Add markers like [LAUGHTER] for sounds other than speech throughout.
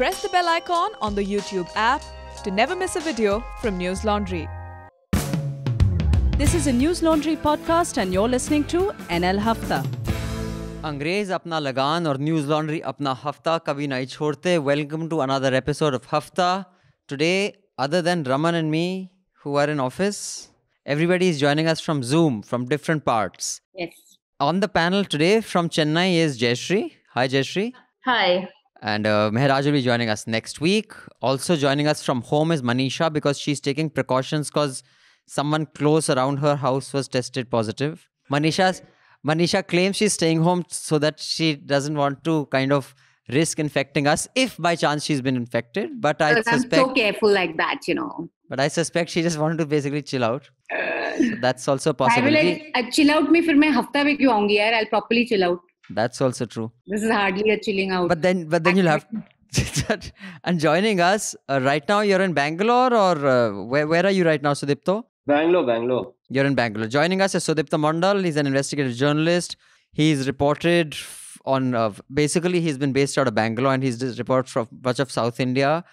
press the bell icon on the YouTube app to never miss a video from News Laundry. This is a News Laundry podcast, and you're listening to NL Hafta. अंग्रेज अपना लगान और news laundry अपना हफ्ता कभी नहीं छोड़ते welcome to another episode of हफ्ता today other than Raman and me who are in office everybody is joining us from zoom from different parts Yes. on the panel today from chennai is jayashri hi jayashri Hi. and uh, Mehraj will be joining us next week. Also joining us from home is Manisha because she's taking precautions because someone close around her house was tested positive. Manisha's Manisha claims she's staying home so that she doesn't want to kind of risk infecting us if by chance she's been infected. But I Because I'm so suspect, careful like that, you know. but I suspect she just wanted to basically chill out. So that's also a I will possibility. like, uh, chill out में फिर मैं हफ्ता में क्यों आऊंगी यार? I'll properly chill out. That's also true. This is hardly a chilling out. But then, but then you'll have. [LAUGHS] and joining us uh, right now, you're in Bangalore or uh, where, where are you right now, Sudipto? Bangalore, Bangalore. You're in Bangalore. Joining us is Sudipto Mondal. He's an investigative journalist. He's reported on uh, basically he's been based out of Bangalore and he's just reported from much of South India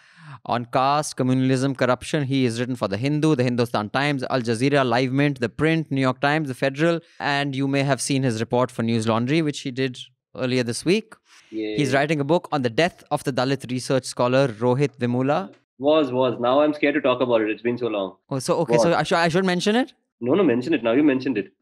on caste, communalism, corruption. He has written for the Hindu, the Hindustan Times, Al Jazeera, Live Mint, the Print, New York Times, the Federal, and you may have seen his report for News Laundry, which he did earlier this week. Yeah. He's writing a book on the death of the Dalit research scholar Rohith Vemula. Was, was. Now I'm scared to talk about it. It's been so long. Oh, so okay, so I should, I should mention it. No, no, mention it. Now you mentioned it.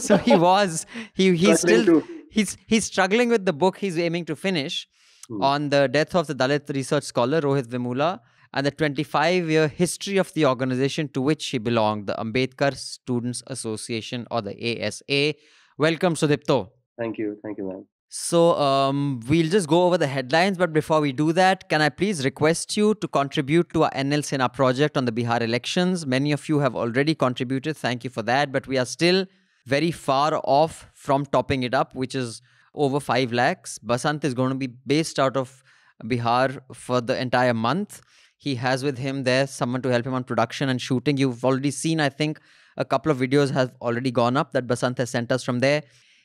[LAUGHS] so he was he he's still he's he's struggling with the book he's aiming to finish Hmm. on the death of the Dalit research scholar Rohith Vemula and the 25 year history of the organization to which he belonged, the Ambedkar Students Association or the ASA. Welcome, Sudipto. Thank you. Thank you, man. So um, we'll just go over the headlines, but before we do that, can I please request you to contribute to our NL Sena project on the Bihar elections? Many of you have already contributed. Thank you for that, but we are still very far off from topping it up, which is over 5 lakhs. Basant is going to be based out of Bihar for the entire month. He has with him there someone to help him on production and shooting. You've already seen, I think, a couple of videos have already gone up that Basant has sent us from there.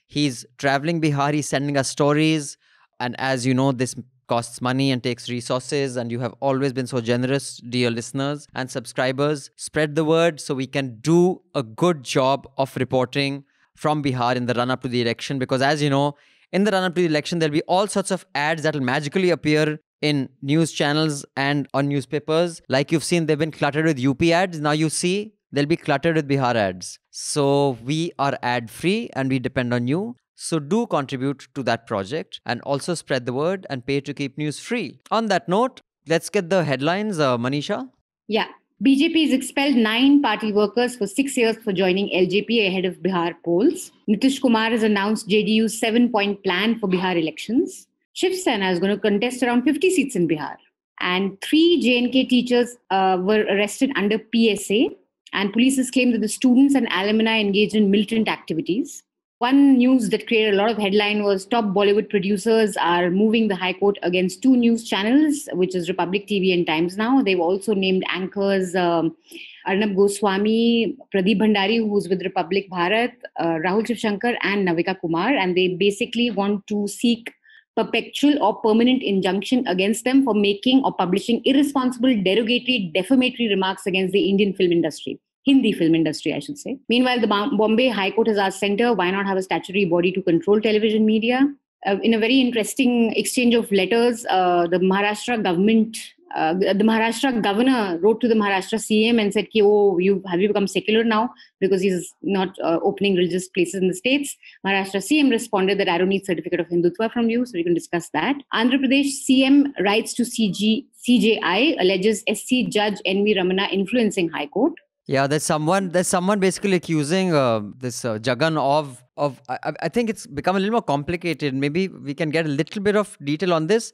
He's traveling Bihar, he's sending us stories. And as you know, this costs money and takes resources. And you have always been so generous, dear listeners and subscribers. Spread the word so we can do a good job of reporting from Bihar in the run up to the election. Because as you know, in the run up to the election, there'll be all sorts of ads that will magically appear in news channels and on newspapers. Like you've seen, they've been cluttered with UP ads. Now you see they'll be cluttered with Bihar ads. So we are ad free and we depend on you. So do contribute to that project and also spread the word and pay to keep news free. On that note, let's get the headlines, uh, Manisha. Yeah. BJP has expelled nine party workers for six years for joining LJP ahead of Bihar polls. Nitish Kumar has announced JDU's seven point plan for Bihar elections. Shiv Sena is going to contest around 50 seats in Bihar. And three J&K teachers uh, were arrested under PSA. And police has claimed that the students and alumni engaged in militant activities. One news that created a lot of headline was top Bollywood producers are moving the High Court against two news channels, which is Republic TV and Times Now. They've also named anchors um, Arnab Goswami, Pradeep Bhandari, who's with Republic Bharat, uh, Rahul Shivshankar, and Navika Kumar. And they basically want to seek perpetual or permanent injunction against them for making or publishing irresponsible, derogatory, defamatory remarks against the Indian film industry. Hindi film industry, I should say. Meanwhile, the Bombay High Court has asked Centre why not have a statutory body to control television media. Uh, in a very interesting exchange of letters, uh, the Maharashtra government, uh, the Maharashtra governor wrote to the Maharashtra CM and said, "Oh, you have you become secular now because he's not uh, opening religious places in the states." Maharashtra CM responded that I don't need certificate of Hindutva from you, so we can discuss that. Andhra Pradesh CM writes to CG, CJI alleges SC Judge NV Ramana influencing High Court. Yeah, there's someone. There's someone basically accusing uh, this uh, Jagan of of. I, I- think it's become a little more complicated. Maybe we can get a little bit of detail on this.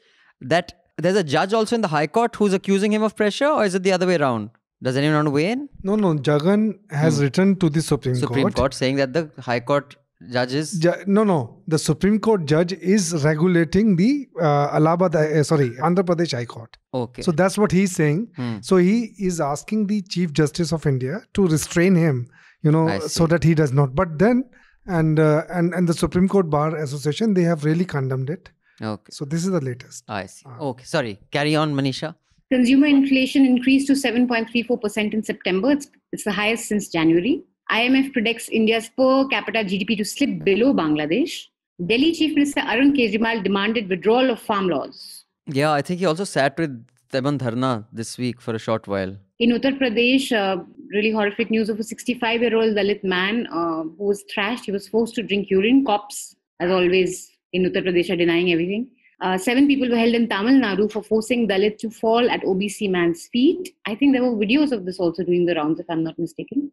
That there's a judge also in the High Court who's accusing him of pressure, or is it the other way around? Does anyone want to weigh in? No, no. Jagan has written to the Supreme, Hmm. Supreme Court. Court saying that the High Court judges. Ju- no, no. The Supreme Court judge is regulating the uh, Allahabad, uh, sorry, Andhra Pradesh High Court. Okay. So that's what he's saying. Hmm. So he is asking the Chief Justice of India to restrain him, you know, so that he does not. But then, and uh, and and the Supreme Court Bar Association, they have really condemned it. Okay. So this is the latest. I see. Ah. Okay. Sorry. Carry on, Manisha. Consumer inflation increased to 7.34% in September. It's, it's the highest since January. IMF predicts India's per capita GDP to slip below Bangladesh. Delhi Chief Minister Arun Kejriwal demanded withdrawal of farm laws. Yeah, I think he also sat with Deban Dharna this week for a short while. In Uttar Pradesh, uh, really horrific news of a 65 year old Dalit man uh, who was thrashed. He was forced to drink urine. Cops, as always, in Uttar Pradesh are denying everything. Uh, seven people were held in Tamil Nadu for forcing Dalit to fall at OBC man's feet. I think there were videos of this also doing the rounds, if I'm not mistaken.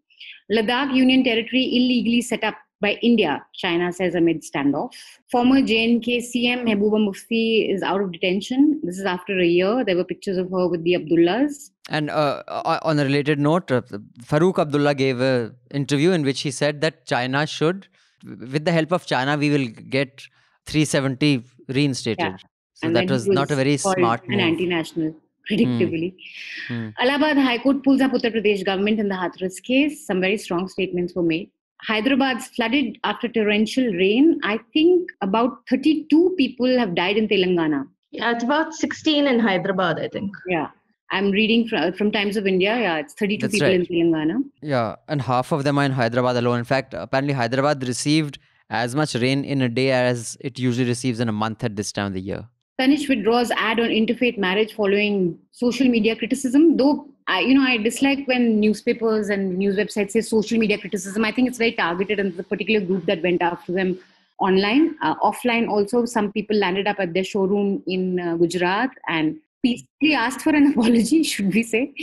Ladakh Union Territory illegally set up by India, China says amid standoff. Former J&K CM Mehbooba Mufti is out of detention. This is after a year. There were pictures of her with the Abdullahs. And uh, uh, on a related note, uh, Farooq Abdullah gave an interview in which he said that China should, with the help of China, we will get 370 reinstated. Yeah. So And that then he was not a very called smart an anti-national, predictably. Hmm. Allahabad High Court pulls up Uttar Pradesh government in the Hathras case. Some very strong statements were made. Hyderabad's flooded after torrential rain. I think about 32 people have died in Telangana. Yeah, it's about 16 in Hyderabad, I think. Yeah. I'm reading from, from Times of India. Yeah, it's 32 That's people right. in Telangana. Yeah, and half of them are in Hyderabad alone. In fact, apparently Hyderabad received as much rain in a day as it usually receives in a month at this time of the year. Tanishq withdraws ad on interfaith marriage following social media criticism. Though I, you know, I dislike when newspapers and news websites say social media criticism. I think it's very targeted, and the particular group that went after them online, uh, offline. Also, some people landed up at their showroom in uh, Gujarat and peacefully asked for an [LAUGHS] apology, should we say?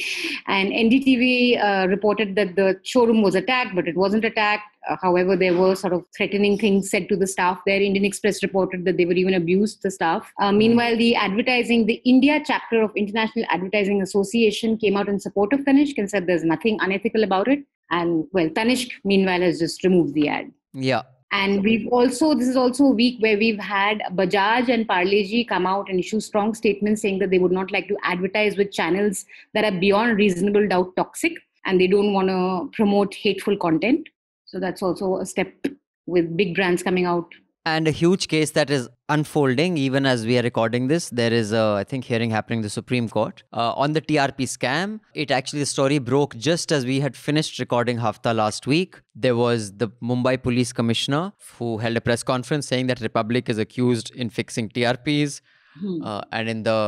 And NDTV uh, reported that the showroom was attacked, but it wasn't attacked. Uh, however, there were sort of threatening things said to the staff there. Indian Express reported that they were even abused, the staff. Uh, meanwhile, the advertising, the India chapter of International Advertising Association came out in support of Tanishq and said there's nothing unethical about it. And well, Tanishq, meanwhile, has just removed the ad. Yeah, And we've also, this is also a week where we've had Bajaj and Parle-G come out and issue strong statements saying that they would not like to advertise with channels that are beyond reasonable doubt toxic and they don't want to promote hateful content. So that's also a step with big brands coming out. and a huge case that is unfolding even as we are recording this there is a i think hearing happening in the supreme court uh, on the trp scam. It actually the story broke just as we had finished recording hafta last week. There was the mumbai police commissioner who held a press conference saying that republic is accused in fixing trps uh, and in the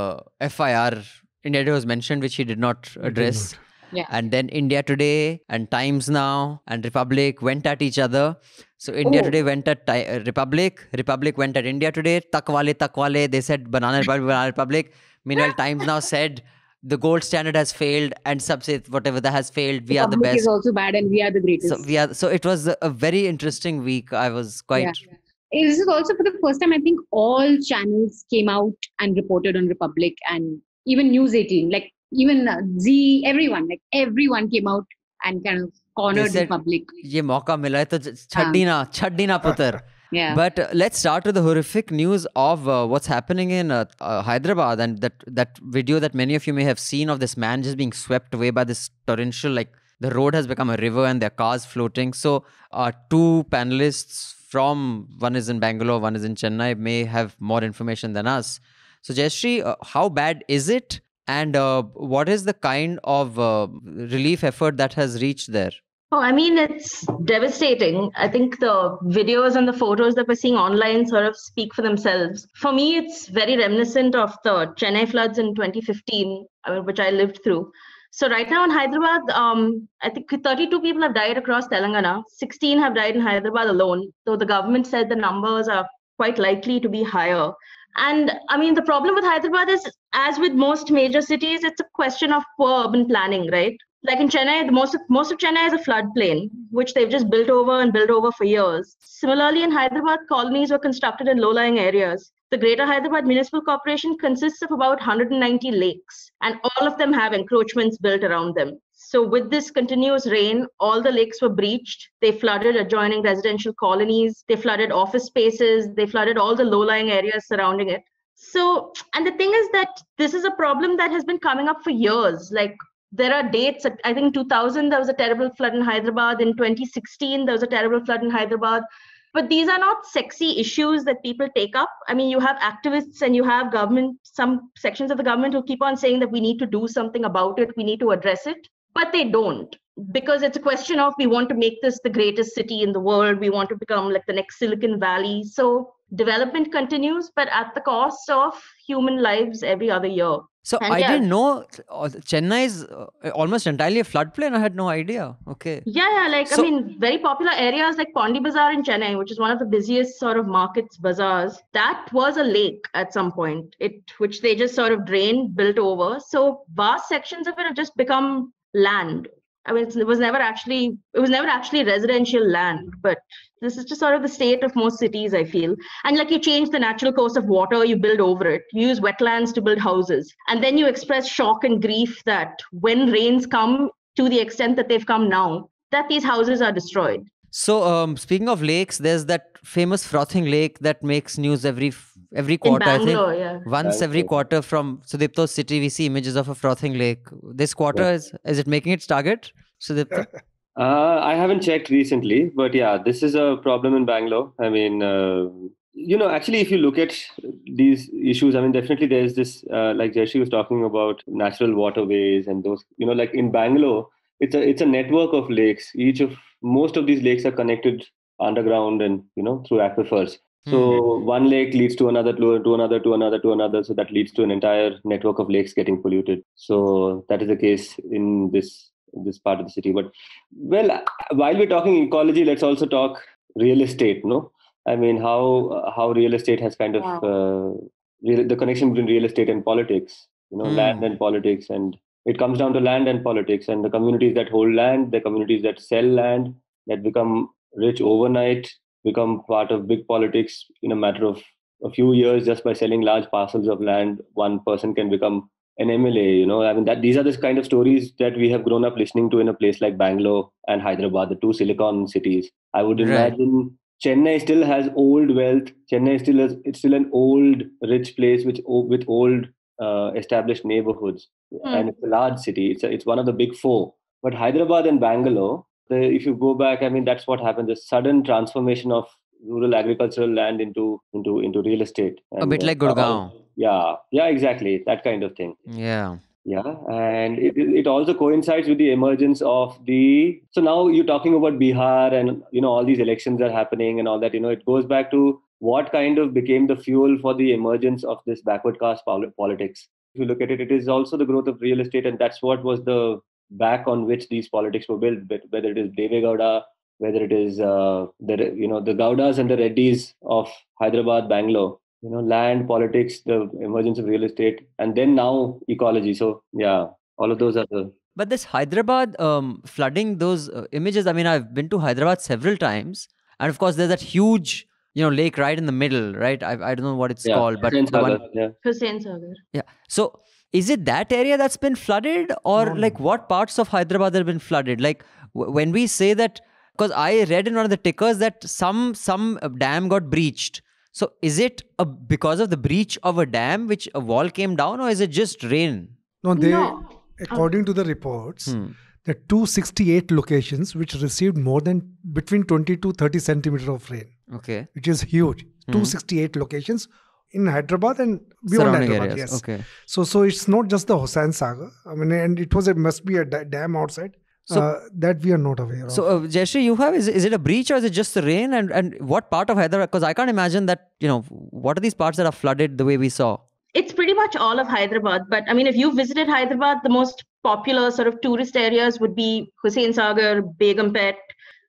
fir india Today was mentioned which he did not address Yeah. and then India Today and Times Now and Republic went at each other. So India Oh. Today went at Ti- uh, Republic, Republic went at India Today, Takwale, Takwale, they said Banana Republic, Banana Republic. Meanwhile, Times Now said the gold standard has failed and sub said whatever that has failed, we are the Public is also bad and we are the greatest. So we are so it was a, very interesting week. I was quite Yeah. This is also for the first time, I think all channels came out and reported on Republic and even News 18, like even uh, Zee, everyone, like everyone came out and kind of cornered said, the public. ये मौका मिला है तो छड़ी ना छड़ी ना पुत्र. Yeah. But uh, let's start with the horrific news of uh, what's happening in uh, uh, Hyderabad and that that video that many of you may have seen of this man just being swept away by this torrential like the road has become a river and their cars floating. So uh, two panelists from one is in Bangalore, one is in Chennai may have more information than us. So Jayashree, how bad is it? And uh, what is the kind of uh, relief effort that has reached there? Oh, I mean, it's devastating. I think the videos and the photos that we're seeing online sort of speak for themselves. For me, it's very reminiscent of the Chennai floods in 2015, which I lived through. So right now in Hyderabad, um, I think 32 people have died across Telangana. 16 have died in Hyderabad alone, though the government said the numbers are quite likely to be higher. And I mean, the problem with Hyderabad is, as with most major cities, it's a question of poor urban planning, right? Like in Chennai, the most of, most of Chennai is a floodplain, which they've just built over and built over for years. Similarly, in Hyderabad, colonies were constructed in low-lying areas. The Greater Hyderabad Municipal Corporation consists of about 190 lakes, and all of them have encroachments built around them. So, with this continuous rain, all the lakes were breached. They flooded adjoining residential colonies, they flooded office spaces, they flooded all the low lying areas surrounding it. So, and the thing is that this is a problem that has been coming up for years. Like, there are dates, I think 2000, there was a terrible flood in Hyderabad. In 2016, there was a terrible flood in Hyderabad. but these are not sexy issues that people take up. I mean, you have activists and you have government, some sections of the government who keep on saying that we need to do something about it, we need to address it, but they don't because it's a question of we want to make this the greatest city in the world we want to become like the next silicon valley so development continues but at the cost of human lives every other year So And I yeah. didn't know uh, Chennai is uh, almost entirely a floodplain. I had no idea. Okay. yeah yeah like So- i mean very popular areas like pondi bazaar in chennai which is one of the busiest sort of markets bazaars that was a lake at some point it which they just sort of drained built over so vast sections of it have just become land. I mean it was never actually it was never actually residential land but this is just sort of the state of most cities i feel. And like you change the natural course of water you build over it. You use wetlands to build houses. And then you express shock and grief that when rains come to the extent that they've come now that these houses are destroyed. So um, speaking of lakes, there's that famous frothing lake that makes news every every quarter. I think yeah once every quarter from Sudipto's city, we see images of a frothing lake. This quarter is is it making its target, Sudipto? [LAUGHS] Uh, I haven't checked recently, but yeah, this is a problem in Bangalore. I mean, uh, you know, actually, if you look at these issues, I mean, definitely there's this, uh, like Jeshi was talking about natural waterways and those, you know, like in Bangalore, it's a it's a network of lakes. Each of most of these lakes are connected underground and you know through aquifers. So one lake leads to another, to, another, to another, to another. So that leads to an entire network of lakes getting polluted. So that is the case in this this part of the city. But well, while we're talking ecology, let's also talk real estate. No, I mean how how real estate has kind of uh, real, the connection between real estate and politics. You know, Hmm. land and politics, and it comes down to land and politics. And the communities that hold land, the communities that sell land, that become rich overnight, become part of big politics in a matter of a few years just by selling large parcels of land. One person can become an MLA. You know, I mean that these are the kind of stories that we have grown up listening to in a place like Bangalore and Hyderabad, the two silicon cities. I would Right. imagine Chennai still has old wealth. Chennai still is it's still an old rich place which with old uh, established neighborhoods, and it's a large city. It's a, it's one of the big four. But Hyderabad and Bangalore, if you go back, I mean that's what happened the sudden transformation of rural agricultural land into into into real estate. A bit And, like uh, Gurgaon. yeah, yeah, exactly. That kind of thing. Yeah. Yeah, and it, it it also coincides with the emergence of the. So now you're talking about Bihar, and you know all these elections are happening and all that. You know, it goes back to what kind of became the fuel for the emergence of this backward caste politics. If you look at it, it is also the growth of real estate, and that's what was the back on which these politics were built. Whether it is Deve Gowda, whether it is uh, the you know the Gowdas and the Reddys of Hyderabad, Bangalore, you know land politics the emergence of real estate and then now ecology so yeah all of those are the But this Hyderabad um, flooding, those uh, images. I mean, I've been to Hyderabad several times, and of course, there's that huge, you know, lake right in the middle, right? I, I don't know what it's yeah, called, but Hussain the one, Sagar, yeah hussain sagar yeah. So, is it that area that's been flooded, or No, like what parts of Hyderabad have been flooded? Like w- when we say that, because I read in one of the tickers that some some uh, dam got breached. So, is it a, because of the breach of a dam which a wall came down, or is it just rain? No, they, No. according to the reports, Hmm. there are 268 locations which received more than between 20 to 30 centimeter of rain, Okay. which is huge. 268 locations in Hyderabad and beyond. Surrounding Hyderabad. areas. Yes. Okay. So, so it's not just the Hussain Sagar. I mean, and it was a must be a da- dam outside So- uh, that we are not aware of. So, uh, Jayashree, you have is, is it a breach or is it just the rain? And and what part of Hyderabad? Because I can't imagine that. You know, what are these parts that are flooded the way we saw? it's pretty much all of Hyderabad. But I mean, if you visited Hyderabad, the most popular sort of tourist areas would be Hussain Sagar, Begumpet,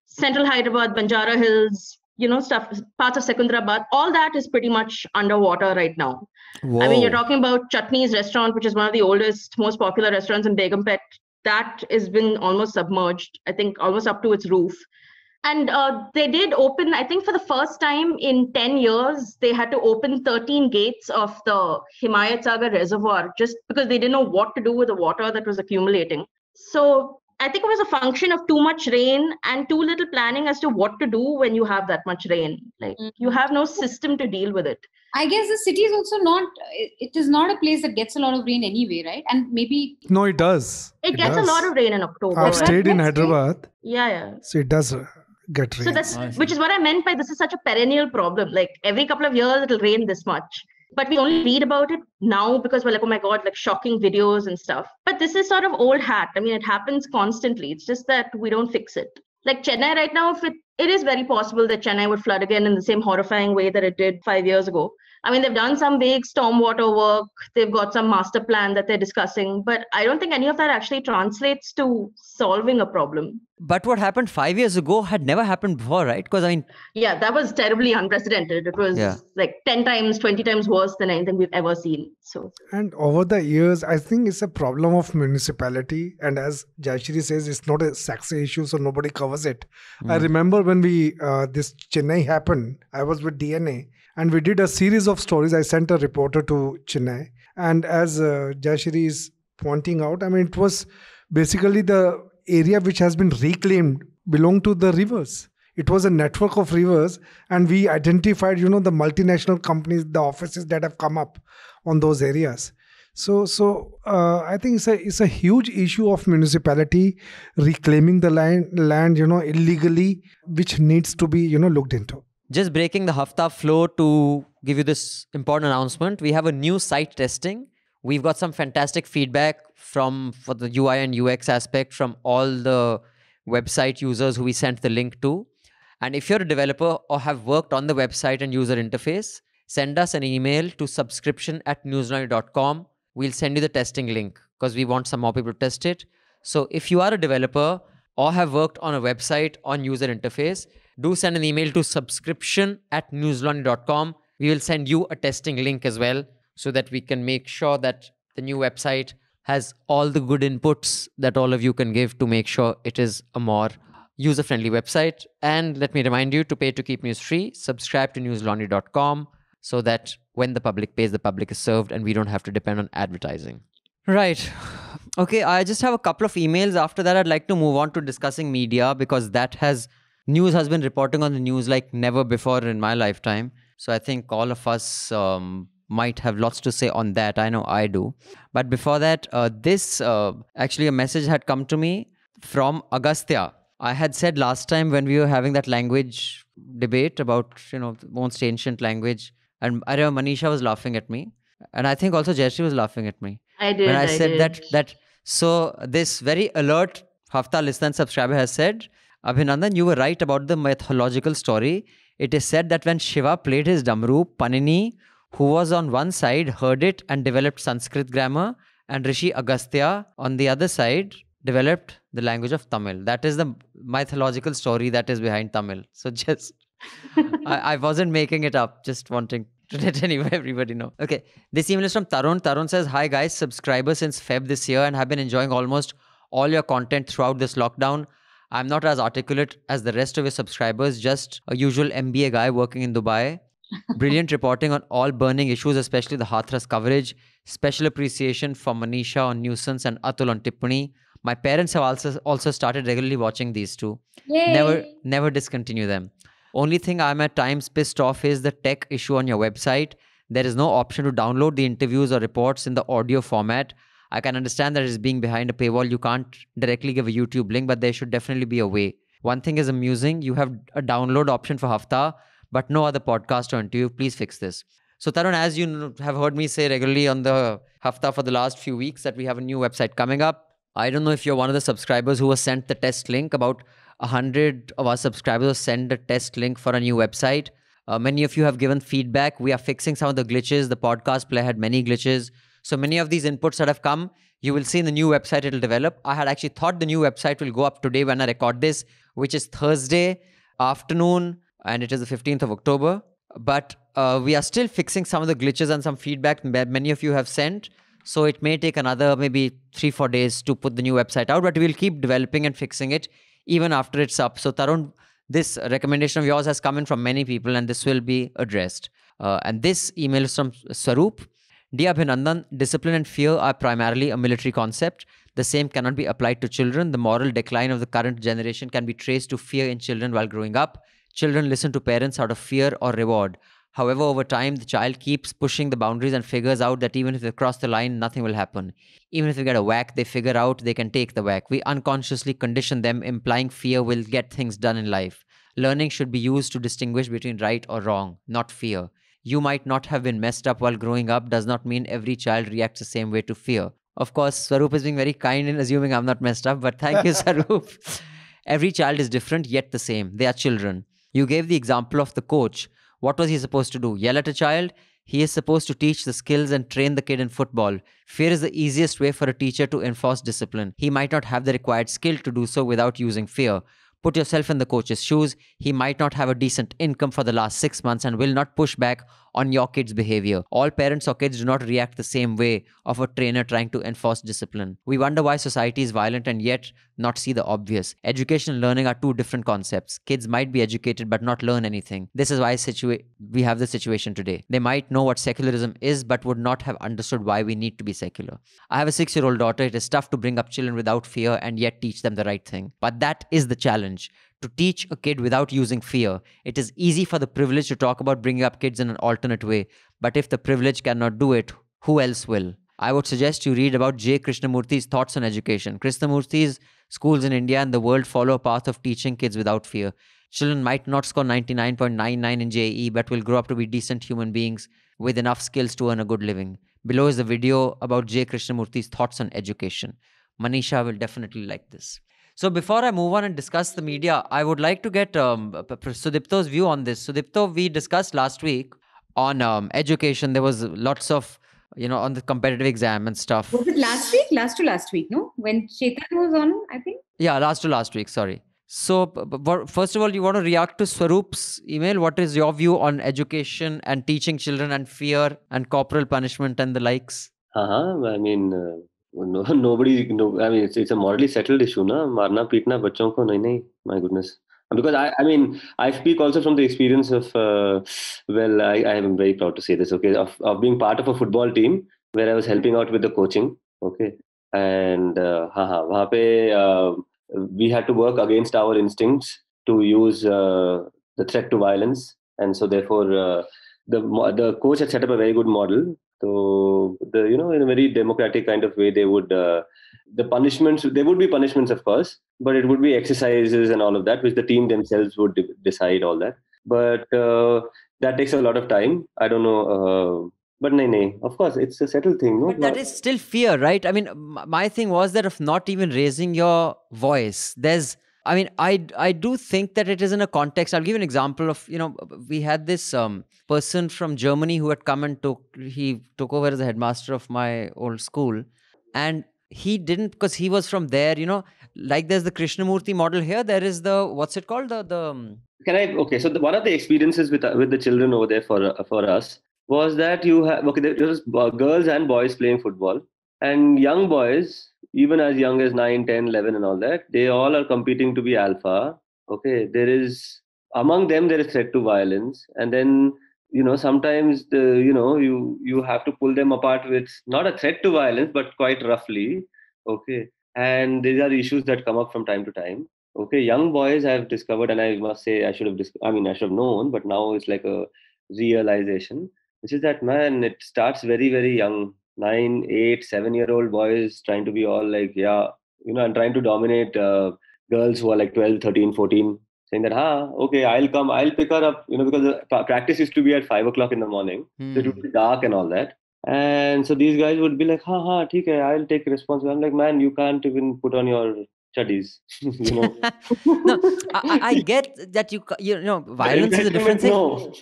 Central Hyderabad, Banjara Hills, you know, stuff, parts of Secunderabad. All that is pretty much underwater right now. I mean, you're talking about Chutney's restaurant, which is one of the oldest, most popular restaurants in Begumpet. That has been almost submerged, I think, almost up to its roof. And uh, they did open, I think, for the first time in 10 years, they had to open 13 gates of the Himayat Sagar reservoir just because they didn't know what to do with the water that was accumulating. So I think it was a function of too much rain and too little planning as to what to do when you have that much rain. Like you have no system to deal with it. I guess the city is also not. It it is not a place that gets a lot of rain anyway, right? And maybe no, it does. It, gets a lot of rain in October. I've stayed in Hyderabad, Yeah, yeah. so it does. uh, get rains. So that's which is what I meant by this is such a perennial problem. Like every couple of years it'll rain this much. But we only read about it now because we're like, oh my god, like shocking videos and stuff. But this is sort of old hat. I mean, it happens constantly. It's just that we don't fix it. Like Chennai right now, if it, it is very possible that Chennai would flood again in the same horrifying way that it did five years ago. I mean, they've done some big stormwater work. They've got some master plan that they're discussing, but I don't think any of that actually translates to solving a problem. But what happened five years ago had never happened before, right? Because I mean, Yeah, that was terribly unprecedented. It was Yeah. like 10 times, 20 times worse than anything we've ever seen. So, And over the years, I think it's a problem of municipality. And as Jayashree says, it's not a sexy issue, so nobody covers it. I remember when we uh, this Chennai happened, I was with DNA, and we did a series of stories. I sent a reporter to Chennai, and as uh, is pointing out, I mean, it was basically the area which has been reclaimed belonged to the rivers. It was a network of rivers, and we identified, you know, the multinational companies, the offices that have come up on those areas. So, so uh, I think it's a it's a huge issue of municipality reclaiming the land, land, you know, illegally, which needs to be, you know, looked into. Just breaking the Hafta flow to give you this important announcement. We have a new site testing. We've got some fantastic feedback from for the UI and UX aspect from all the website users who we sent the link to. And if you're a developer or have worked on the website and user interface, send us an email to subscription at newslaundry.com. We'll send you the testing link because we want some more people to test it. So if you are a developer or have worked on a website on user interface, do send an email to subscription at newslaundry.com. We will send you a testing link as well so that we can make sure that the new website has all the good inputs that all of you can give to make sure it is a more user friendly website. And let me remind you to pay to keep news free, subscribe to newslaundry.com so that when the public pays, the public is served and we don't have to depend on advertising. Right. [SIGHS] Okay, I just have a couple of emails. After that, I'd like to move on to discussing media because that has news has been reporting on the news like never before in my lifetime. So I think all of us um, might have lots to say on that. I know I do. But before that, uh, this uh, actually a message had come to me from Agastya. I had said last time when we were having that language debate about you know the most ancient language, and I remember Manisha was laughing at me, and I think also Jayashree was laughing at me I did. when I, I said did. that that so this very alert Hafta listener and subscriber has said, Abhinandan, you were right about the mythological story. It is said that when Shiva played his Damru, Panini, who was on one side, heard it and developed Sanskrit grammar, and Rishi Agastya on the other side developed the language of Tamil. That is the mythological story that is behind Tamil. So [LAUGHS] just I, I wasn't making it up, just wanting to [LAUGHS] let anyway everybody know. Okay, this email is from Tarun. Tarun says, Hi guys, subscriber since Feb this year and have been enjoying almost all your content throughout this lockdown. I'm not as articulate as the rest of your subscribers, just a usual MBA guy working in Dubai. [LAUGHS] Brilliant reporting on all burning issues, especially the Hathras coverage. Special appreciation for Manisha on nuisance and Atul on Tippani. My parents have also also started regularly watching these two. Never never discontinue them. Only thing I'm at times pissed off is the tech issue on your website. There is no option to download the interviews or reports in the audio format. I can understand that it's being behind a paywall. You can't directly give a YouTube link, but there should definitely be a way. One thing is amusing. You have a download option for Hafta, but no other podcast on to you. Please fix this. So, Tarun, as you have heard me say regularly on the Hafta for the last few weeks, that we have a new website coming up. I don't know if you're one of the subscribers who was sent the test link. About a hundred of our subscribers sent a test link for a new website. Uh, many of you have given feedback. We are fixing some of the glitches. The podcast player had many glitches. So many of these inputs that have come, you will see in the new website it'll develop. I had actually thought the new website will go up today when I record this, which is Thursday afternoon, and it is the 15th of October. But uh, we are still fixing some of the glitches and some feedback many of you have sent. So it may take another maybe three, four days to put the new website out, but we'll keep developing and fixing it even after it's up. So Tarun, this recommendation of yours has come in from many people and this will be addressed. Uh, and this email is from Swaroop. Dear Abhinandan, discipline and fear are primarily a military concept. The same cannot be applied to children. The moral decline of the current generation can be traced to fear in children while growing up. Children listen to parents out of fear or reward. However, over time, the child keeps pushing the boundaries and figures out that even if they cross the line, nothing will happen. Even if they get a whack, they figure out they can take the whack. We unconsciously condition them, implying fear will get things done in life. Learning should be used to distinguish between right or wrong, not fear. You might not have been messed up while growing up, does not mean every child reacts the same way to fear. Of course, Swaroop is being very kind in assuming I'm not messed up, but thank you, [LAUGHS] Swaroop. Every child is different, yet the same. They are children. You gave the example of the coach. What was he supposed to do? Yell at a child? He is supposed to teach the skills and train the kid in football. Fear is the easiest way for a teacher to enforce discipline. He might not have the required skill to do so without using fear. Put yourself in the coach's shoes. He might not have a decent income for the last six months and will not push back on your kid's behavior. All parents or kids do not react the same way of a trainer trying to enforce discipline. We wonder why society is violent and yet not see the obvious. Education and learning are two different concepts. Kids might be educated but not learn anything. This is why situa- we have the situation today. They might know what secularism is but would not have understood why we need to be secular. I have a six year old daughter. It is tough to bring up children without fear and yet teach them the right thing. But that is the challenge to teach a kid without using fear. It is easy for the privileged to talk about bringing up kids in an alternate way, but if the privileged cannot do it, who else will? I would suggest you read about J. Krishnamurti's thoughts on education. Krishnamurti's schools in India and the world follow a path of teaching kids without fear. Children might not score 99.99 in JEE, but will grow up to be decent human beings with enough skills to earn a good living. Below is a video about J. Krishnamurti's thoughts on education. Manisha will definitely like this. So before I move on and discuss the media, I would like to get um, Sudipto's view on this. Sudipto, we discussed last week on um, education. There was lots of, you know, on the competitive exam and stuff. Was it last week? Last to last week, no? When Chetan was on, I think. Yeah, last to last week. Sorry. So, first of all, you want to react to Swaroop's email. What is your view on education and teaching children and fear and corporal punishment and the likes? Uh huh. I mean, uh, no, [LAUGHS] nobody no i mean it's, it's a morally settled issue na? Marna pitna bachon ko nahi nahi my goodness. Because i i mean i speak also from the experience of uh, well I, I am very proud to say this okay of, of being part of a football team where i was helping out with the coaching okay? And uh, haha, pe, uh, we had to work against our instincts to use uh, the threat to violence. And so therefore uh, the the coach had set up a very good model so the you know in a very democratic kind of way they would uh, the punishments there would be punishments of course, but it would be exercises and all of that which the team themselves would de- decide all that. But uh, that takes a lot of time. I don't know. Uh, but nay, nay, of course, it's a settled thing. No? But that is still fear, right? I mean, my thing was that of not even raising your voice, there's I mean, I I do think that it is in a context. I'll give an example of you know we had this um, person from Germany who had come and took he took over as the headmaster of my old school, and he didn't because he was from there. You know, like there's the Krishnamurti model here. There is the what's it called the the. Um, Can I okay? So the, one of the experiences with with the children over there for uh, for us was that you have okay there was uh, girls and boys playing football and young boys even as young as 9 10 11 and all that they all are competing to be alpha okay? There is among them there is threat to violence. And then you know sometimes the you know you you have to pull them apart with not a threat to violence but quite roughly okay? And these are issues that come up from time to time okay? Young boys i've discovered and i must say i should have dis- i mean i should have known but now it's like a realization which is that man it starts very very young nine, eight, seven year old boys trying to be all like, yeah, you know, and trying to dominate uh, girls who are like 12, 13, 14, saying that, ah, okay, I'll come, I'll pick her up, you know, because the practice used to be at five o'clock in the morning. Hmm. So it would be dark and all that. And so these guys would be like, ha ha, okay, I'll take responsibility. I'm like, man, you can't even put on your studies. [LAUGHS] you know? [LAUGHS] no, I, I, [LAUGHS] get that you you know violence is a different thing. No.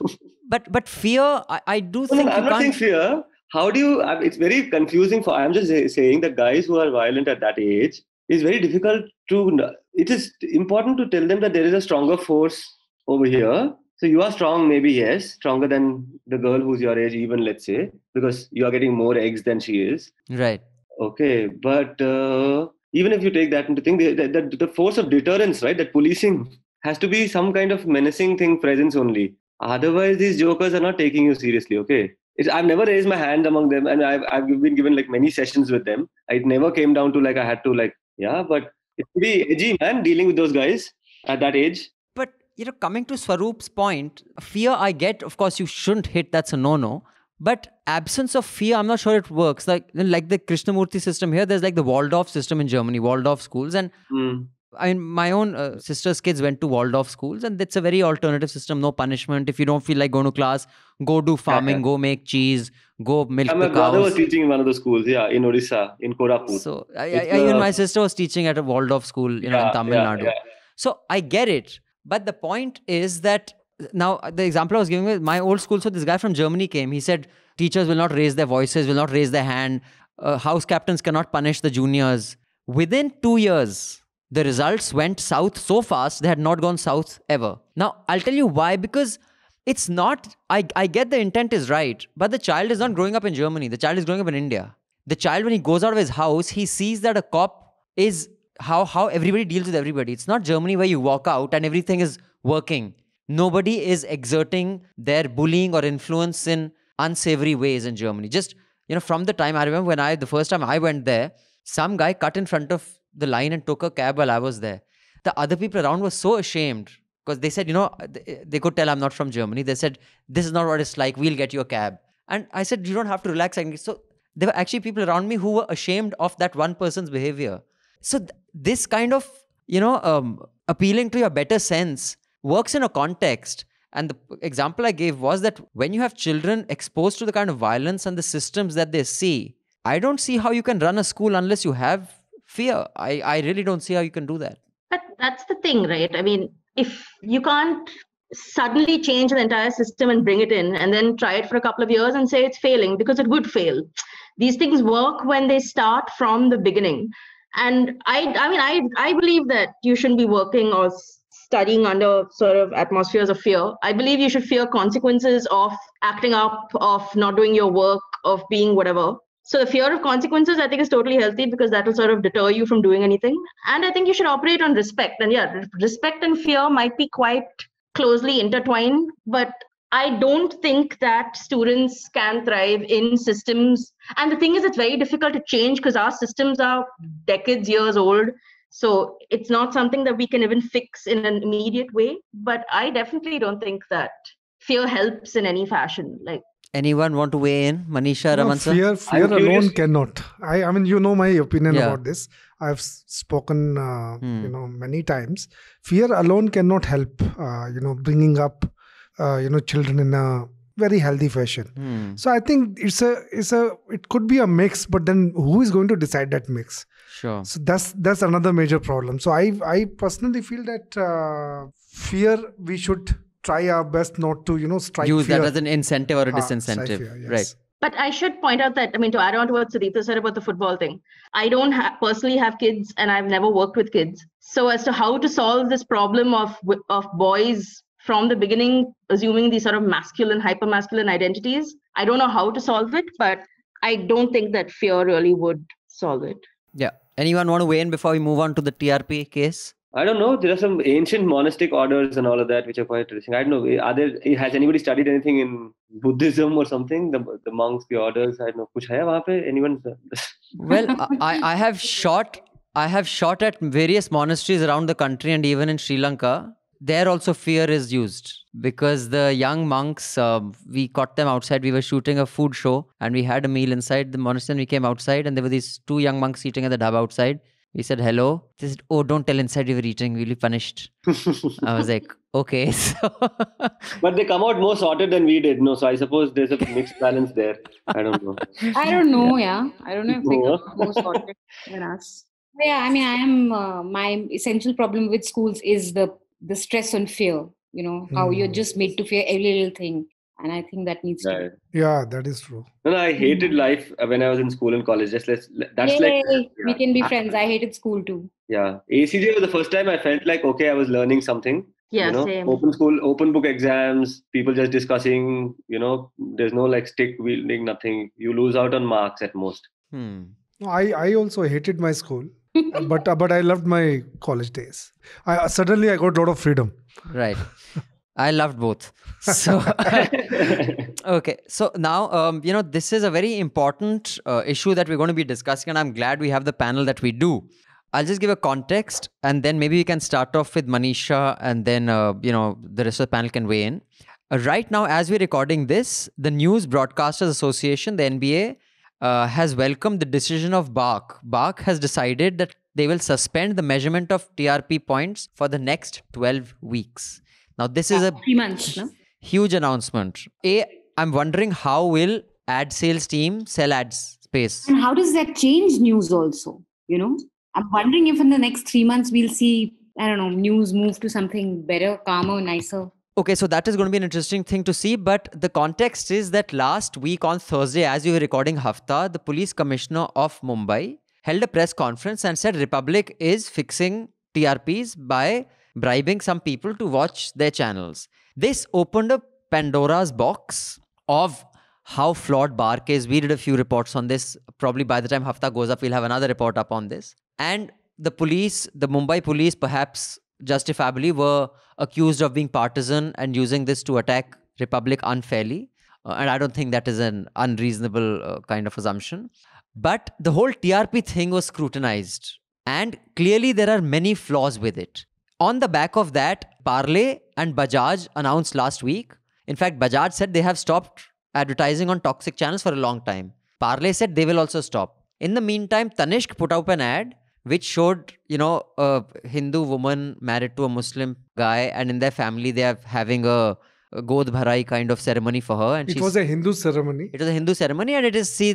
but but fear, I, I do think no, I'm not saying fear how do you it's very confusing for i'm just saying that guys who are violent at that age is very difficult to it is important to tell them that there is a stronger force over here. So you are strong maybe yes stronger than the girl who's your age even let's say because you are getting more eggs than she is. Right. Okay but uh, even if you take that into thing the, the, the force of deterrence right that policing has to be some kind of menacing thing presence only. Otherwise these jokers are not taking you seriously okay it's, I've never raised my hand among them, and I've I've been given like many sessions with them. It never came down to like I had to like yeah, but it's pretty edgy, man, dealing with those guys at that age. But you know, coming to Swaroop's point, fear I get. Of course, you shouldn't hit. That's a no-no. But absence of fear, I'm not sure it works. Like like the Krishnamurti system here, there's like the Waldorf system in Germany, Waldorf schools, and mm. I mean, my own uh, sister's kids went to Waldorf schools, and it's a very alternative system. No punishment. If you don't feel like going to class, go do farming, yeah. go make cheese, go milk And my the brother was teaching in one of the schools, yeah, in Odisha, in Koraput. So, I, I, even uh, my sister was teaching at a Waldorf school, you know, in Tamil yeah, Nadu. yeah. So I get it. But the point is that now the example I was giving was my old school. So this guy from Germany came. He said teachers will not raise their voices, will not raise their hand. Uh, house captains cannot punish the juniors. Within two years, the results went south so fast they had not gone south ever. Now I'll tell you why. Because it's not. I I get the intent is right, but the child is not growing up in Germany. The child is growing up in India. The child when he goes out of his house, he sees that a cop is how how everybody deals with everybody. It's not Germany where you walk out and everything is working. Nobody is exerting their bullying or influence in unsavory ways in Germany. Just you know, from the time I remember when I the first time I went there, some guy cut in front of the line and took a cab while I was there. The other people around were so ashamed because they said, you know, they, they could tell I'm not from Germany. They said, this is not what it's like. We'll get you a cab. And I said, you don't have to relax. So there were actually people around me who were ashamed of that one person's behavior. So th- this kind of, you know, um, appealing to your better sense works in a context. And the example I gave was that when you have children exposed to the kind of violence and the systems that they see, I don't see how you can run a school unless you have fear. I, I really don't see how you can do that. But that's the thing, right? I mean, if you can't suddenly change the entire system and bring it in and then try it for a couple of years and say it's failing because it would fail. These things work when they start from the beginning. And I I mean I I believe that you shouldn't be working or studying under sort of atmospheres of fear. I believe you should fear consequences of acting up, of not doing your work, of being whatever. So the fear of consequences, I think, is totally healthy because that will sort of deter you from doing anything. And I think you should operate on respect. And yeah, respect and fear might be quite closely intertwined, but I don't think that students can thrive in systems. And the thing is, it's very difficult to change because our systems are decades, years old. So it's not something that we can even fix in an immediate way. But I definitely don't think that fear helps in any fashion. Like, Anyone want to weigh in? Manisha, No, Raman sir? fear, fear alone curious- cannot. I, I mean, you know my opinion Yeah. about this. I've spoken, uh, Hmm. you know, many times. Fear alone cannot help, uh, you know, bringing up, uh, you know, children in a very healthy fashion. Hmm, So I think it's a, it's a, it could be a mix, but then who is going to decide that mix? sure. So that's that's another major problem. So I I personally feel that uh, fear we should try our best not to you know strike Use fear. that as an incentive or a Ah, disincentive. fear, yes. Right. But I should point out that I mean to add on to what Sarita said about the football thing. I don't ha- personally have kids, and I've never worked with kids. So as to how to solve this problem of of boys from the beginning assuming these sort of masculine, hyper masculine identities, I don't know how to solve it. But I don't think that fear really would solve it. Yeah. Anyone want to weigh in before we move on to the TRP case? I don't know. There are some ancient monastic orders and all of that, which are quite interesting. I don't know. Are there, has anybody studied anything in Buddhism or something? The, the monks, the orders. I don't know. Anyone? [LAUGHS] well, I, I have shot. I have shot at various monasteries around the country and even in Sri Lanka. There also fear is used because the young monks, uh, we caught them outside. We were shooting a food show and we had a meal inside the monastery and we came outside and there were these two young monks sitting at the dhaba outside we said hello. They said, "Oh, don't tell inside you were eating. We'll be punished." [LAUGHS] I was like, "Okay." [LAUGHS] So but they come out more sorted than we did. No, so I suppose there's a mixed balance there. I don't know. I don't know. Yeah, I don't know if they No. come more sorted than us. But yeah, I mean, I am. Uh, my essential problem with schools is the the stress on fear. You know how you're Hmm. just made to fear every little thing, and I think that needs to. Right. Yeah, that is true. No, no, I hated life when I was in school and college. Just let's. That's Yay, like. we can be friends. I hated school too. Yeah, ACJ was the first time I felt like okay, I was learning something. Yeah, you know, same. open school, open book exams, people just discussing. You know, there's no like stick wielding, nothing. You lose out on marks at most. hmm. I I also hated my school, [LAUGHS] but uh, but I loved my college days. I uh, suddenly I got a lot of freedom. Right. [LAUGHS] I loved both. So, [LAUGHS] okay. So now, um, you know, this is a very important uh, issue that we're going to be discussing, and I'm glad we have the panel that we do. I'll just give a context, and then maybe we can start off with Manisha, and then uh, you know the rest of the panel can weigh in. Uh, right now, as we're recording this, the News Broadcasters Association, the NBA, uh, has welcomed the decision of BARC. BARC has decided that they will suspend the measurement of TRP points for the next 12 weeks. Now, this is a oh, three months. No? huge announcement. A, I'm wondering how will ad sales team sell ads space? And how does that change news also? You know, I'm wondering if in the next three months we'll see, I don't know, news move to something better, calmer, nicer. Okay, so that is going to be an interesting thing to see. But the context is that last week on Thursday, as you were recording Hafta, the police commissioner of Mumbai held a press conference and said Republic is fixing TRPs by bribing some people to watch their channels. This opened up Pandora's box of how flawed BARC is. We did a few reports on this. Probably by the time Hafta goes up, we'll have another report up on this. And the police, the Mumbai police, perhaps justifiably were accused of being partisan and using this to attack Republic unfairly. Uh, and I don't think that is an unreasonable uh, kind of assumption. But the whole TRP thing was scrutinized. And clearly, there are many flaws with it. On the back of that, Parle and Bajaj announced last week. In fact, Bajaj said they have stopped advertising on toxic channels for a long time. Parle said they will also stop. In the meantime, Tanishq put up an ad which showed, you know, a Hindu woman married to a Muslim guy, and in their family they are having a, a Godh Bharai kind of ceremony for her. And It was a Hindu ceremony. it was a Hindu ceremony, and it is see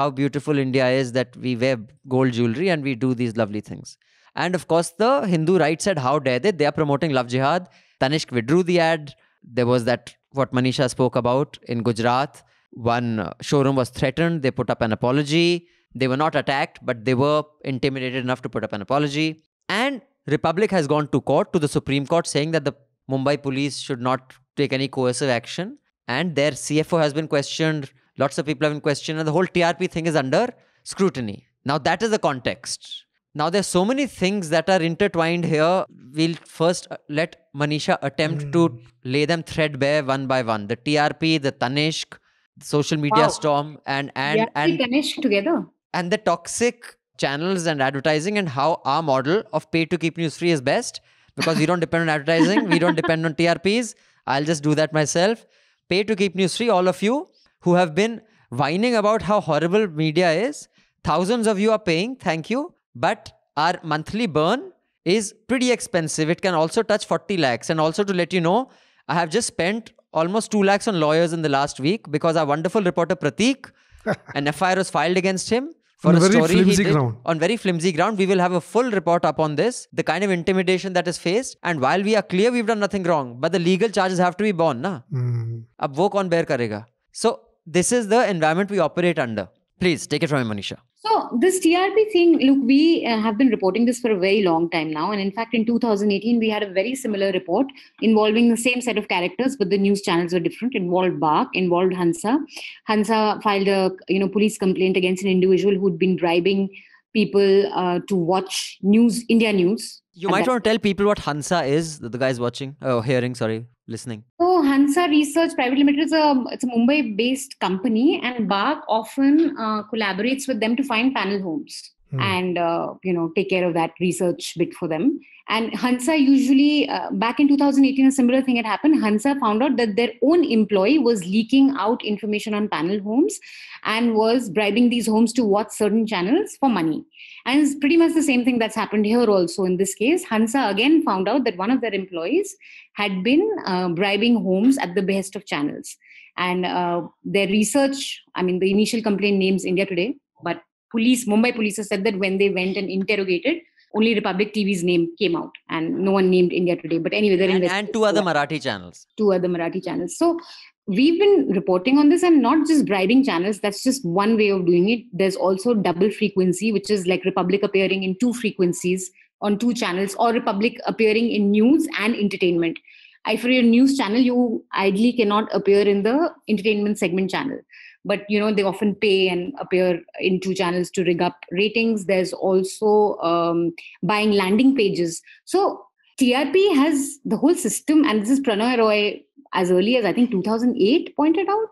how beautiful India is that we wear gold jewelry and we do these lovely things. And of course, the Hindu right said, How dare they? They are promoting love jihad. Tanishq withdrew the ad. There was that, what Manisha spoke about in Gujarat. One uh, showroom was threatened. They put up an apology. They were not attacked, but they were intimidated enough to put up an apology. And Republic has gone to court, to the Supreme Court, saying that the Mumbai police should not take any coercive action. And their CFO has been questioned. Lots of people have been questioned. And the whole TRP thing is under scrutiny. Now, that is the context. Now, there's so many things that are intertwined here. We'll first uh, let Manisha attempt to lay them threadbare one by one. The TRP, the Tanishq, the social media Wow. storm, and and yeah, and Tanishq together. and the toxic channels and advertising and how our model of pay to keep news free is best because we don't [LAUGHS] depend on advertising we don't depend on trps i'll just do that myself pay to keep news free all of you who have been whining about how horrible media is thousands of you are paying thank you but our monthly burn is pretty expensive. It can also touch 40 lakhs. And also to let you know, I have just spent almost 2 lakhs on lawyers in the last week because our wonderful reporter Pratik, [LAUGHS] an FIR was filed against him for on a very story flimsy did, ground. on very flimsy ground. We will have a full report up on this, the kind of intimidation that is faced. And while we are clear we've done nothing wrong, but the legal charges have to be borne, na? Mm. Ab wo bear karega? So this is the environment we operate under. Please take it from me, Manisha. So this TRP thing, look, we uh, have been reporting this for a very long time now, and in fact, in 2018, we had a very similar report involving the same set of characters, but the news channels were different. Involved BARC, involved Hansa. Hansa filed a you know police complaint against an individual who'd been bribing people uh, to watch news, India news. You might want to tell people what Hansa is, the the guys watching, oh, hearing, sorry, listening. So Hansa Research Private Limited is a it's a Mumbai-based company, and BARC often uh, collaborates with them to find panel homes Hmm. and uh, you know take care of that research bit for them. And Hansa usually uh, back in 2018, a similar thing had happened. Hansa found out that their own employee was leaking out information on panel homes and was bribing these homes to watch certain channels for money. And it's pretty much the same thing that's happened here also in this case. Hansa again found out that one of their employees had been uh, bribing homes at the behest of channels. And uh, their research, I mean, the initial complaint names India Today, but police, Mumbai police has said that when they went and interrogated, only Republic TV's name came out and no one named India Today. But anyway, they're And, and two other Marathi channels. two other Marathi channels. So we've been reporting on this and not just bribing channels. That's just one way of doing it. There's also double frequency, which is like Republic appearing in two frequencies on two channels, or Republic appearing in news and entertainment. I for your news channel, you ideally cannot appear in the entertainment segment channel. But you know they often pay and appear in two channels to rig up ratings. There's also um, buying landing pages. So TRP has the whole system, and this is Prannoy Roy as early as I think 2008 pointed out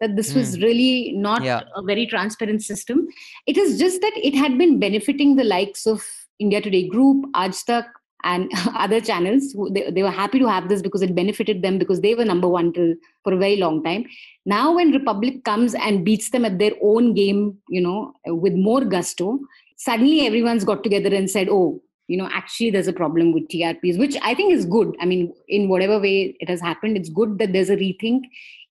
that this was really not Yeah. a very transparent system. It is just that it had been benefiting the likes of India Today Group, Aaj Tak, and [LAUGHS] other channels. They, they were happy to have this because it benefited them because they were number one till for a very long time. Now, when Republic comes and beats them at their own game, you know, with more gusto, suddenly everyone's got together and said, oh, you know, actually there's a problem with TRPs, which I think is good. I mean, in whatever way it has happened, it's good that there's a rethink,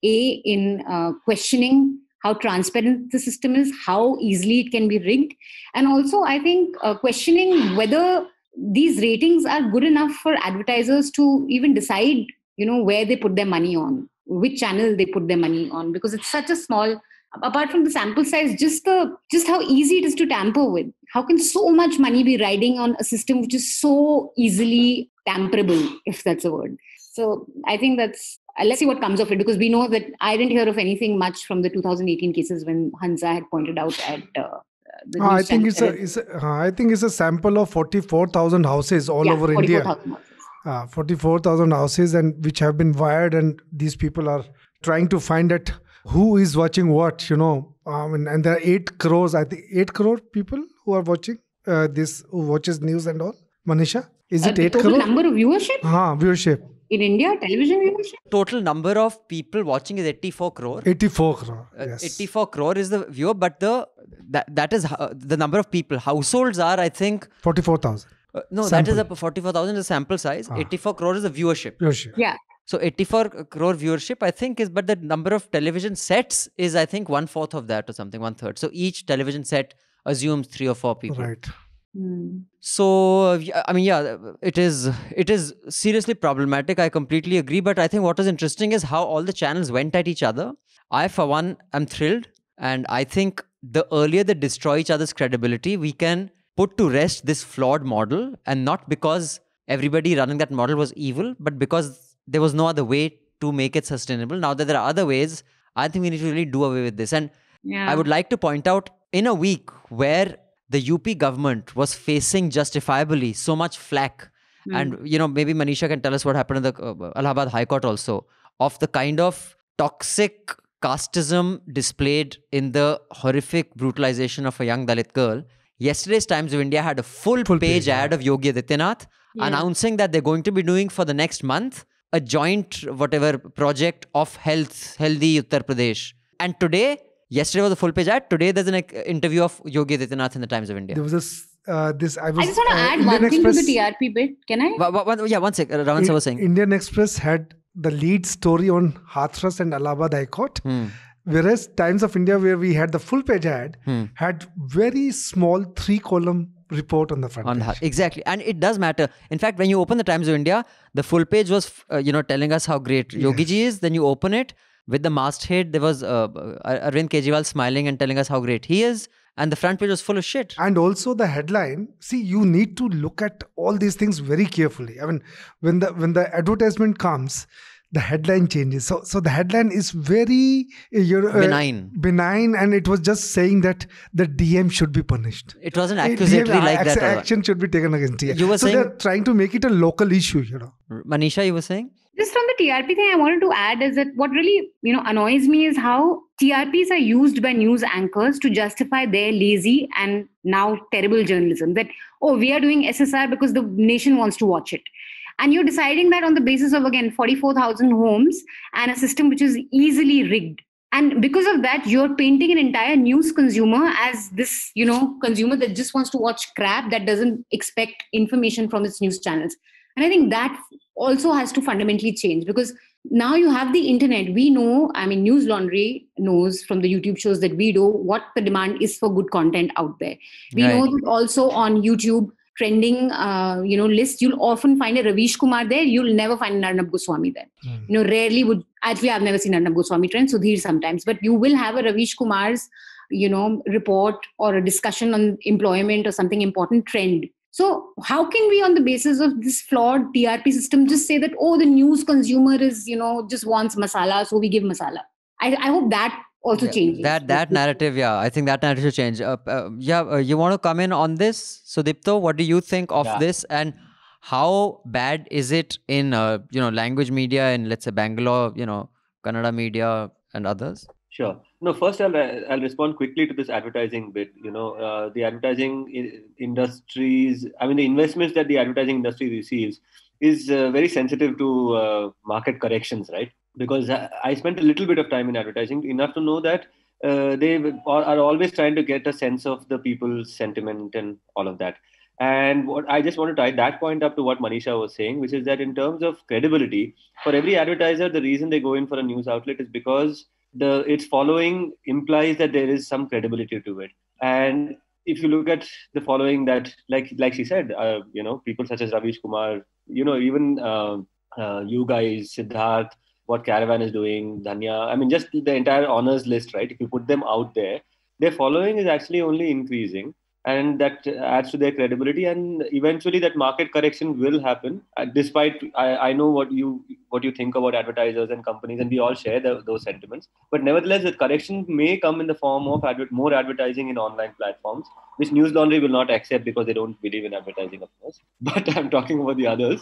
A, in uh, questioning how transparent the system is, how easily it can be rigged. And also, I think uh, questioning whether these ratings are good enough for advertisers to even decide you know where they put their money on which channel they put their money on because it's such a small apart from the sample size just the just how easy it is to tamper with. How can so much money be riding on a system which is so easily tamperable if that's a word? So i think that's uh, let's see what comes of it because we know that i didn't hear of anything much from the 2018 cases when hansa had pointed out at uh, uh, I think it's a, it's a uh, think it's a sample of 44,000 houses all yeah, over 44, India. Uh, 44,000 houses and which have been wired and these people are trying to find out who is watching what, you know. Um, and, and there are 8 crores, I think 8 crore people who are watching uh, this, who watches news and all. Manisha, is it uh, 8 crore? number of viewership? Uh, viewership in India, television viewership? Total number of people watching is 84 crore. 84 crore. Uh, yes. 84 crore is the viewer, but the that that is uh, the number of people. Households are, I think, 44,000. Uh, no, sample. that is a 44,000 is a sample size. Ah. 84 crore is the viewership. Viewership. Yeah. So 84 crore viewership, I think, is but the number of television sets is, I think, one fourth of that or something, one third. So each television set assumes three or four people. Right. Mm. So I mean, yeah, it is it is seriously problematic. I completely agree. But I think what is interesting is how all the channels went at each other. I, for one, am thrilled, and I think the earlier they destroy each other's credibility, we can put to rest this flawed model, and not because everybody running that model was evil, but because there was no other way to make it sustainable. Now that there are other ways, I think we need to really do away with this. And yeah. I would like to point out in a week where the UP government was facing justifiably so much flack. Mm. And, you know, maybe Manisha can tell us what happened in the uh, Allahabad High Court also of the kind of toxic casteism displayed in the horrific brutalization of a young Dalit girl. Yesterday's Times of India had a full, full page, page, ad of Yogi Adityanath yeah. announcing that they're going to be doing for the next month a joint whatever project of health, healthy Uttar Pradesh. And today, Yesterday was a full page ad. Today there's an interview of Yogi Adityanath in the Times of India. There was this. Uh, this I, was, I just want to uh, add Indian one Express, thing to the TRP bit. Can I? One, one, yeah, one sec. Uh, Raman was saying. Indian Express had the lead story on Hathras and Allahabad High Court. Hmm. Whereas Times of India, where we had the full page ad, hmm. had very small three column report on the front on page. exactly and it does matter in fact when you open the times of india the full page was uh, you know telling us how great yogi ji is then you open it with the masthead, there was uh, uh, Arvind Kejriwal smiling and telling us how great he is. And the front page was full of shit. And also the headline. See, you need to look at all these things very carefully. I mean, when the when the advertisement comes, the headline changes. So, so the headline is very uh, benign, benign, and it was just saying that the DM should be punished. It wasn't accusatory DM, like that. Action should be taken against DM. You were so saying, they're trying to make it a local issue. You know, Manisha, you were saying just from the TRP thing, I wanted to add is that what really you know annoys me is how TRPs are used by news anchors to justify their lazy and now terrible journalism. That oh, we are doing SSR because the nation wants to watch it, and you're deciding that on the basis of again 44,000 homes and a system which is easily rigged. And because of that, you're painting an entire news consumer as this, you know, consumer that just wants to watch crap that doesn't expect information from its news channels. And I think that also has to fundamentally change because now you have the internet. We know, I mean, News Laundry knows from the YouTube shows that we do what the demand is for good content out there. We right. know that also on YouTube trending, uh, you know, list, you'll often find a Ravish Kumar there. You'll never find Arnab Goswami there. Mm. You know, rarely would, actually, I've never seen Arnab Goswami trend, so these sometimes, but you will have a Ravish Kumar's, you know, report or a discussion on employment or something important trend so, how can we, on the basis of this flawed TRP system, just say that, oh, the news consumer is, you know, just wants masala, so we give masala? I, I hope that also yeah, changes. That that narrative, yeah, I think that narrative should change. Uh, uh, yeah, uh, you want to come in on this, So Sudipto? What do you think of yeah. this, and how bad is it in, uh, you know, language media in let's say Bangalore, you know, Kannada media and others? Sure. No, first I'll I'll respond quickly to this advertising bit. You know, uh, the advertising industries. I mean, the investments that the advertising industry receives is uh, very sensitive to uh, market corrections, right? Because I spent a little bit of time in advertising enough to know that uh, they are always trying to get a sense of the people's sentiment and all of that. And what I just want to tie that point up to what Manisha was saying, which is that in terms of credibility, for every advertiser, the reason they go in for a news outlet is because the its following implies that there is some credibility to it. And if you look at the following that like like she said uh, you know people such as ravish kumar you know even uh, uh, you guys siddharth what caravan is doing dhanya i mean just the entire honors list right? If you put them out there their following is actually only increasing and that adds to their credibility and eventually that market correction will happen uh, despite I, I know what you what you think about advertisers and companies and we all share the, those sentiments. But nevertheless the correction may come in the form of adver- more advertising in online platforms which news laundry will not accept because they don't believe in advertising of course. [LAUGHS] But i'm talking about the others.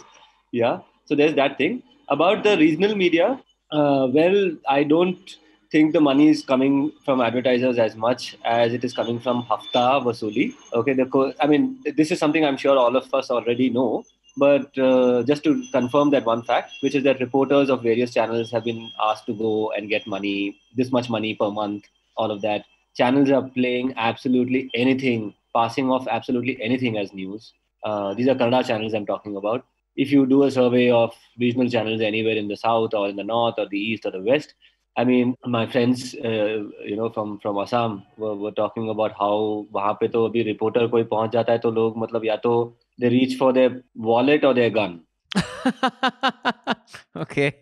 Yeah. So there's that thing. About the regional media uh, well i don't think the money is coming from advertisers as much as it is coming from hafta vasuli. Okay, the co- I mean, this is something I'm sure all of us already know. But uh, just to confirm that one fact, which is that reporters of various channels have been asked to go and get money, this much money per month, all of that. Channels are playing absolutely anything, passing off absolutely anything as news. Uh, these are Kannada channels I'm talking about. If you do a survey of regional channels anywhere in the south or in the north or the east or the west, I mean, my friends, uh, you know, from from Assam were, were talking about how वहाँ पे तो अभी reporter कोई पहुंच जाता है तो लोग मतलब या तो they reach for their wallet or their gun. [LAUGHS] okay.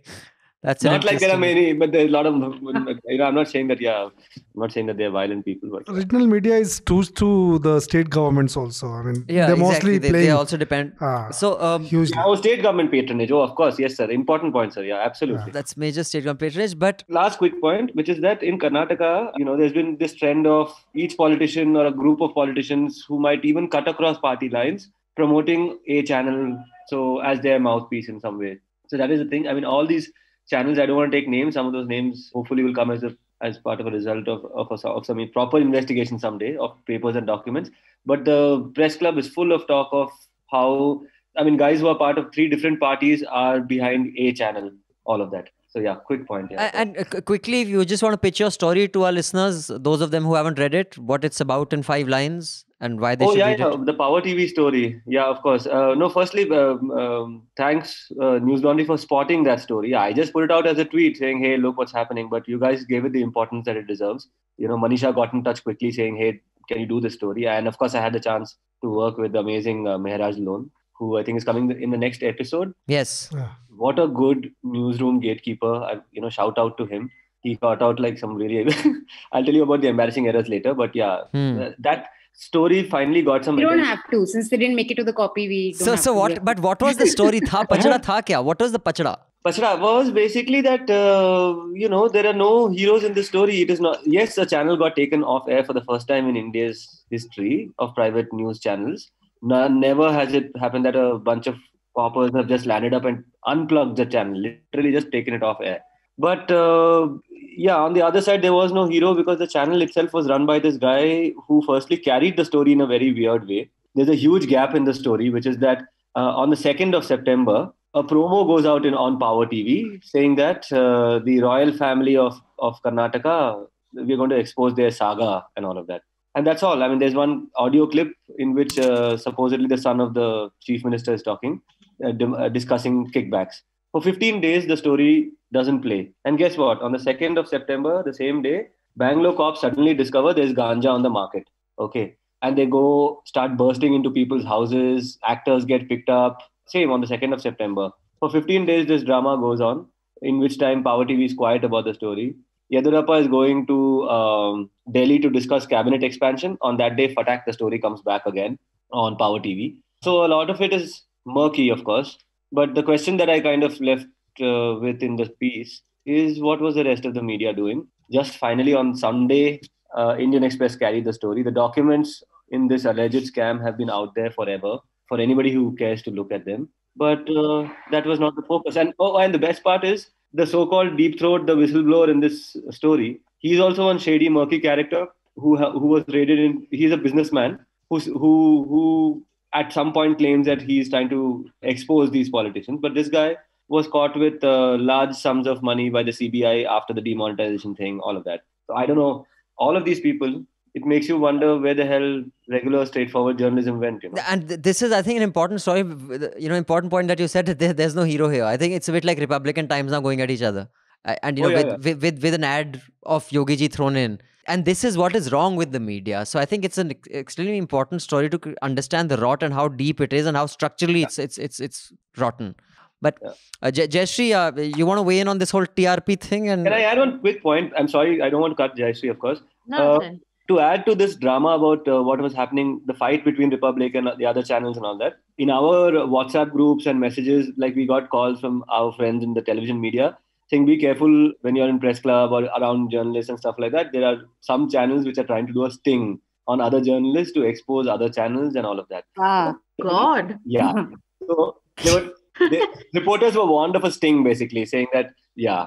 That's not like there are many, but there's a lot of. You know, I'm not saying that. Yeah, I'm not saying that they're violent people. But regional media is tools to the state governments also. I mean, yeah, they're exactly. mostly they, playing. They also depend. Uh, so um, hugely. Yeah, state government patronage. Oh, of course, yes, sir. Important point, sir. Yeah, absolutely. Yeah. That's major state government patronage. But last quick point, which is that in Karnataka, you know, there's been this trend of each politician or a group of politicians who might even cut across party lines, promoting a channel so as their mouthpiece in some way. So that is the thing. I mean, all these channels. I don't want to take names. Some of those names hopefully will come as a as part of a result of of, a, of some proper investigation someday of papers and documents. But the press club is full of talk of how I mean guys who are part of three different parties are behind a channel. All of that. So yeah, quick point. Yeah. And, uh, quickly, if you just want to pitch your story to our listeners, those of them who haven't read it, what it's about in five lines and why they oh, should yeah, read yeah. it. The Power TV story. Yeah, of course. Uh, no, firstly, um, um, thanks uh, News Laundry for spotting that story. Yeah, I just put it out as a tweet saying, "Hey, look what's happening," but you guys gave it the importance that it deserves. You know, Manisha got in touch quickly saying, "Hey, can you do this story?" And of course, I had the chance to work with the amazing uh, Mehraj Lone, who I think is coming in the next episode. Yes. Yeah what a good newsroom gatekeeper. I, you know, shout out to him. He caught out like some really. [LAUGHS] I'll tell you about the embarrassing errors later, but yeah, hmm. that story finally got some. We don't have to since they didn't make it to the copy. We so so what? But what was the story? tha [LAUGHS] pachda tha kya? What was the pachda? Pachda was basically that uh, you know there are no heroes in the story. It is not. Yes, the channel got taken off air for the first time in India's history of private news channels. No, never has it happened that a bunch of coppers have just landed up and unplugged the channel, literally just taken it off air. But uh, yeah, on the other side, there was no hero because the channel itself was run by this guy who firstly carried the story in a very weird way. There's a huge gap in the story, which is that uh, on the 2nd of September, a promo goes out in on Power TV saying that uh, the royal family of, of Karnataka, we're going to expose their saga and all of that. And that's all. I mean, there's one audio clip in which uh, supposedly the son of the chief minister is talking uh, uh, discussing kickbacks. For 15 days, the story doesn't play. And guess what? On the 2nd of September, the same day, Bangalore cops suddenly discover there's ganja on the market. Okay. And they go start bursting into people's houses. Actors get picked up. Same on the 2nd of September. For 15 days, this drama goes on, in which time Power TV is quiet about the story. Yediyurappa is going to um, Delhi to discuss cabinet expansion. On that day, Phatak, the story comes back again on Power TV. So a lot of it is murky, of course. But the question that I kind of left uh, with in the piece is what was the rest of the media doing? Just finally on Sunday, uh, Indian Express carried the story. The documents in this alleged scam have been out there forever for anybody who cares to look at them. But uh, that was not the focus. And oh, and the best part is the so-called deep throat, the whistleblower in this story. he's also one shady, murky character who ha- who was raided in. He's a businessman who's, who who at some point claims that he's trying to expose these politicians, but this guy was caught with uh, large sums of money by the CBI after the demonetization thing, all of that. So I don't know. All of these people, it makes you wonder where the hell regular, straightforward journalism went. You know? And this is, I think, an important story. You know, important point that you said that there, there's no hero here. I think it's a bit like Republican Times now going at each other, and you Oh, know, yeah, with, With, with with an ad of Yogi Ji thrown in. And this is what is wrong with the media. So I think it's an extremely important story to understand the rot and how deep it is and how structurally it's it's it's it's rotten. But uh, Jay- Jayashree, uh, you want to weigh in on this whole TRP thing? And Can I add one quick point? I'm sorry, I don't want to cut Jayashree, of course. No, Uh, to add to this drama about uh, what was happening, the fight between Republic and the other channels and all that, in our WhatsApp groups and messages, like we got calls from our friends in the television media saying, be careful when you're in press club or around journalists and stuff like that. There are some channels which are trying to do a sting on other journalists to expose other channels and all of that. Ah, God. Yeah. so they were, they, reporters were warned of a sting, basically, saying that, yeah.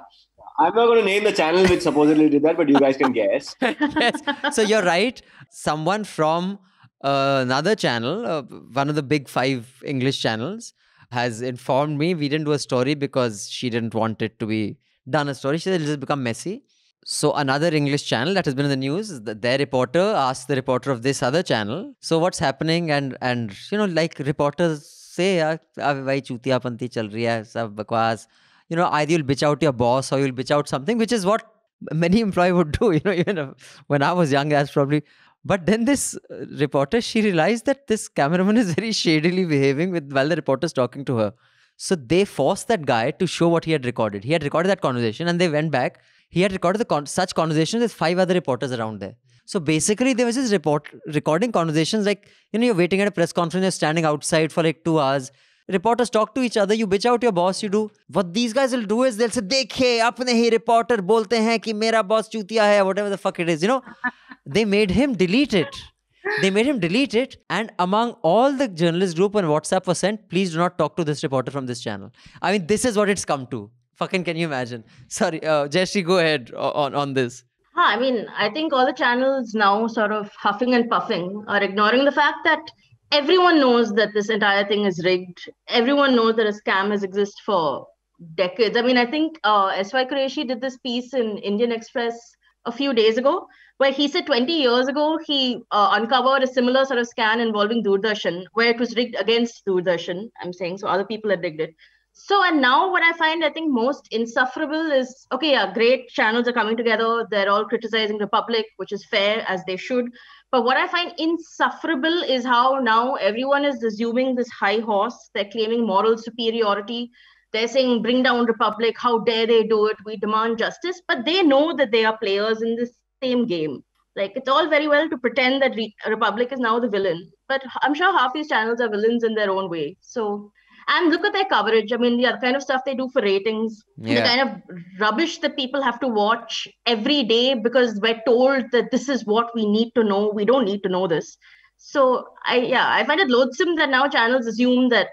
I'm not going to name the channel which supposedly did that, but you guys can guess. [LAUGHS] yes. So you're right. Someone from uh, another channel, uh, one of the big five English channels, has informed me we didn't do a story because she didn't want it to be done a story. She said it'll just become messy. So another English channel that has been in the news, their reporter asked the reporter of this other channel, so what's happening? And and you know, like reporters say, ah, ah, "Why chutiyapanti chal rahi sab bakwas." You know, either you'll bitch out your boss or you'll bitch out something, which is what many [LAUGHS] employee would do. You know, even when I was young, that's probably but then this uh, reporter, she realized that this cameraman is very shadily behaving with while the reporter's talking to her. So they forced that guy to show what he had recorded. He had recorded that conversation, and they went back. He had recorded the con- such conversations with five other reporters around there. So basically, there was this report recording conversations like you know you're waiting at a press conference, you're standing outside for like two hours reporters talk to each other. You bitch out your boss. You do what these guys will do is they'll say, "Dekhe, apne hi reporter bolte hain ki mera boss chutiya hai," whatever the fuck it is. You know, [LAUGHS] they made him delete it. They made him delete it, and among all the journalist group on WhatsApp was sent, please do not talk to this reporter from this channel. I mean, this is what it's come to. Fucking can you imagine? Sorry, uh, Jayashree, go ahead on, on this. I mean, I think all the channels now sort of huffing and puffing are ignoring the fact that everyone knows that this entire thing is rigged. Everyone knows that a scam has existed for decades. I mean, I think uh, S.Y. Qureshi did this piece in Indian Express a few days ago where he said 20 years ago he uh, uncovered a similar sort of scan involving Doordarshan where it was rigged against Doordarshan. I'm saying so other people had rigged it. So, and now what I find, I think most insufferable is okay, yeah, great channels are coming together. They're all criticizing Republic, which is fair as they should. But what I find insufferable is how now everyone is assuming this high horse. They're claiming moral superiority. They're saying, bring down Republic. How dare they do it? We demand justice. But they know that they are players in this same game. Like, it's all very well to pretend that Re- Republic is now the villain. But I'm sure half these channels are villains in their own way. So, and look at their coverage. I mean, the other kind of stuff they do for ratings, the kind of rubbish that people have to watch every day because we're told that this is what we need to know. We don't need to know this. So I yeah, I find it loathsome that now channels assume that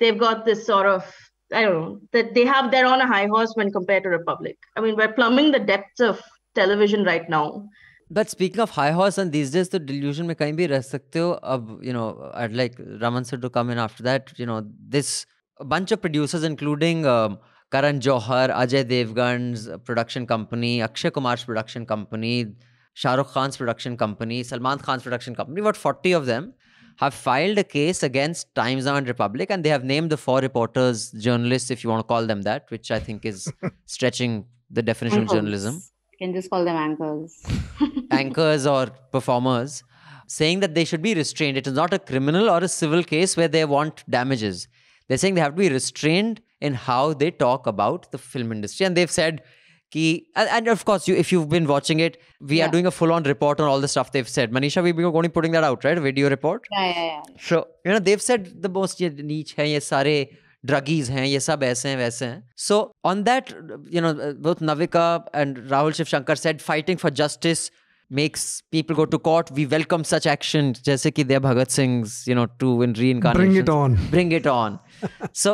they've got this sort of I don't know that they have they're on a high horse when compared to Republic. I mean, we're plumbing the depths of television right now. But speaking of high horse and these days तो delusion में कहीं भी रह सकते हो अब you know I'd like Raman sir to come in after that you know this a bunch of producers including um, Karan Johar Ajay Devgan's production company Akshay Kumar's production company Shah Rukh Khan's production company Salman Khan's production company about 40 of them have filed a case against Times Now and Republic and they have named the four reporters journalists if you want to call them that which I think is [LAUGHS] stretching the definition of Anchors. journalism You can just call them anchors. [LAUGHS] anchors or performers saying that they should be restrained. It is not a criminal or a civil case where they want damages. They're saying they have to be restrained in how they talk about the film industry. And they've said, ki, and of course, you, if you've been watching it, we yeah. are doing a full on report on all the stuff they've said. Manisha, we've going putting that out, right? A video report. Yeah, yeah, yeah. So, you know, they've said the most niche hai, ye sare druggies हैं ये सब ऐसे हैं वैसे हैं। So on that you know both Navika and Rahul Shiv Shankar said fighting for justice makes people go to court. We welcome such action. jaise ki they bhagat singh's you know to in reincarnation bring it on. Bring it on. [LAUGHS] So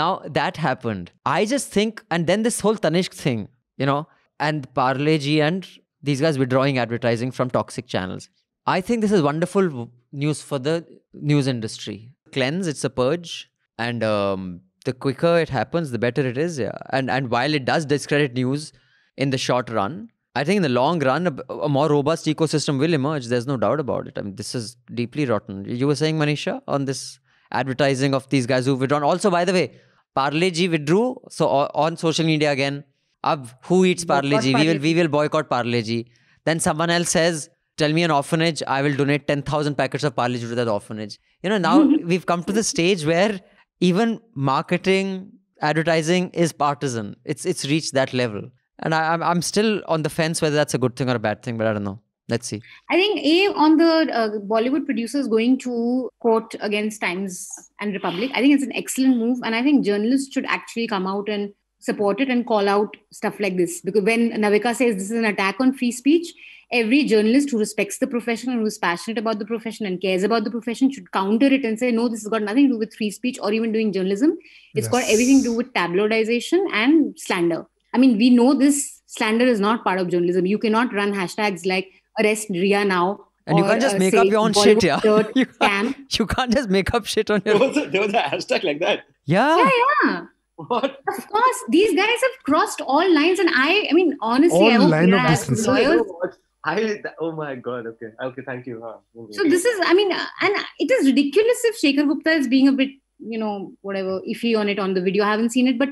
now that happened. I just think and then this whole tanishq thing you know and Parle-G and these guys withdrawing advertising from toxic channels. I think this is wonderful news for the news industry. Cleanse it's a purge and um, the quicker it happens, the better it is. Yeah. And and while it does discredit news in the short run, I think in the long run, a, a more robust ecosystem will emerge. There's no doubt about it. I mean, this is deeply rotten. You were saying, Manisha, on this advertising of these guys who've withdrawn. Also, by the way, Parle-G withdrew. So on social media again, ab, who eats Parle-G? We will we will boycott Parle-G. Then someone else says, "Tell me an orphanage. I will donate ten thousand packets of Parle-G to that orphanage." You know, now [LAUGHS] we've come to the stage where even marketing, advertising is partisan. It's it's reached that level, and I, I'm I'm still on the fence whether that's a good thing or a bad thing. But I don't know. Let's see. I think a on the uh, Bollywood producers going to court against Times and Republic. I think it's an excellent move, and I think journalists should actually come out and support it and call out stuff like this. Because when Navika says this is an attack on free speech, every journalist who respects the profession and who's passionate about the profession and cares about the profession should counter it and say, no, this has got nothing to do with free speech or even doing journalism. It's got everything to do with tabloidization and slander. I mean, we know this slander is not part of journalism. You cannot run hashtags like arrest Rhea now. And you can't just uh, make say up your own Bollywood shit, yeah. dirt [LAUGHS] you, can't, [LAUGHS] you can't just make up shit on your. was a, there was a hashtag like that. Yeah. Yeah, yeah. What? Of course, these guys have crossed all lines, and I, I mean, honestly, All I hope line of Rhea has distance. lawyers. I oh my god. Okay. Okay. Thank you. Huh. So this is, I mean, uh, and it is ridiculous if Shekhar Gupta is being a bit, you know, whatever, iffy on it on the video. I haven't seen it, but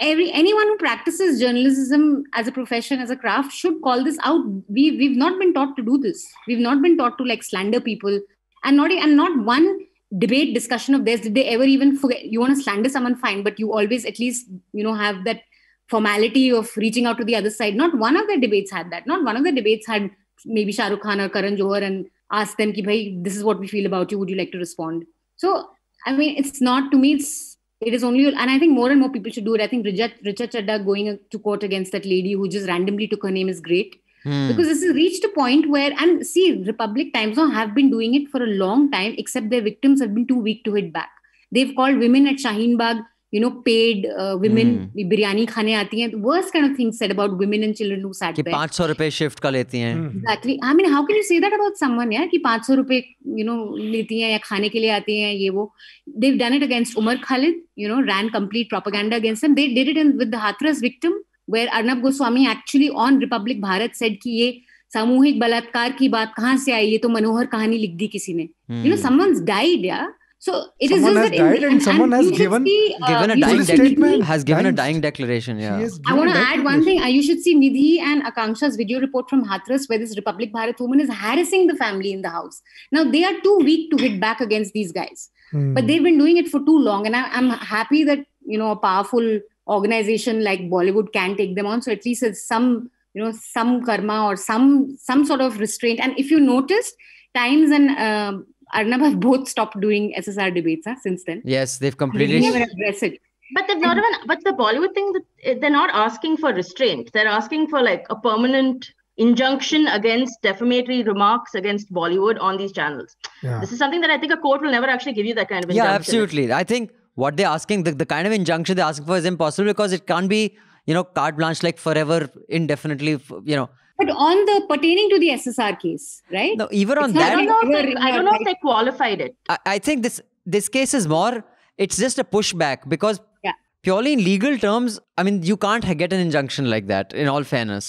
every anyone who practices journalism as a profession, as a craft, should call this out. We we've not been taught to do this. We've not been taught to like slander people, and not and not one debate discussion of this did they ever even forget. You want to slander someone, fine, but you always at least you know have that formality of reaching out to the other side. Not one of the debates had that. Not one of the debates had maybe Shah Rukh Khan or Karan Johar and ask them, ki, Bhai, this is what we feel about you. Would you like to respond? So, I mean, it's not to me, it's it is only, and I think more and more people should do it. I think Richa, Richa Chadha going to court against that lady who just randomly took her name is great Hmm. because this has reached a point where, and see, Republic Times now have been doing it for a long time, except their victims have been too weak to hit back. They've called women at Shaheen Bagh, you know paid women biryani खाने आती हैं worst kind of things said about women and children who sat back कि 500 shift का लेती हैं। Exactly I mean how can you say that about someone यार कि 500 रुपए यू नो लेती हैं या खाने के लिए आती हैं ये वो। They have done it against Umar Khalid you know ran complete propaganda against them they did it with the Hathras victim where Arnab Goswami actually on Republic Bharat said कि ये सामूहिक बलात्कार की बात कहाँ से आई? ये तो मनोहर कहानी लिख दी किसी ने। यू नो समवन्स डाइड या? So it is Someone just has that in- and someone has given- see, uh, given a dying should Police statement. has given a Dying- dying declaration yeah I want to add one thing. Uh, You should see Nidhi and Akanksha's video report from Hathras, where this Republic Bharat woman is harassing the family in the house. Now they are too weak to hit back against these guys, Hmm. but they've been doing it for too long, and I, I'm happy that you know a powerful organization like Bollywood can take them on. So at least it's some you know some karma or some some sort of restraint. And if you noticed, Times and um Arnab have both stopped doing SSR debates huh, since then. yes they've completely never address it. But they've not even. But the Bollywood thing, they're not asking for restraint. They're asking for like a permanent injunction against defamatory remarks against Bollywood on these channels. Yeah. This is something that I think a court will never actually give you that kind of yeah absolutely i think what they're asking the, the kind of injunction they're asking for is impossible because it can't be you know carte blanche like forever indefinitely you know But on the pertaining to the SSR case, right? no even on It's not I don't know. If they, I don't know if they qualified it. I, I think this this case is more it's just a pushback because Yeah. purely in legal terms i mean you can't get an injunction like that in all fairness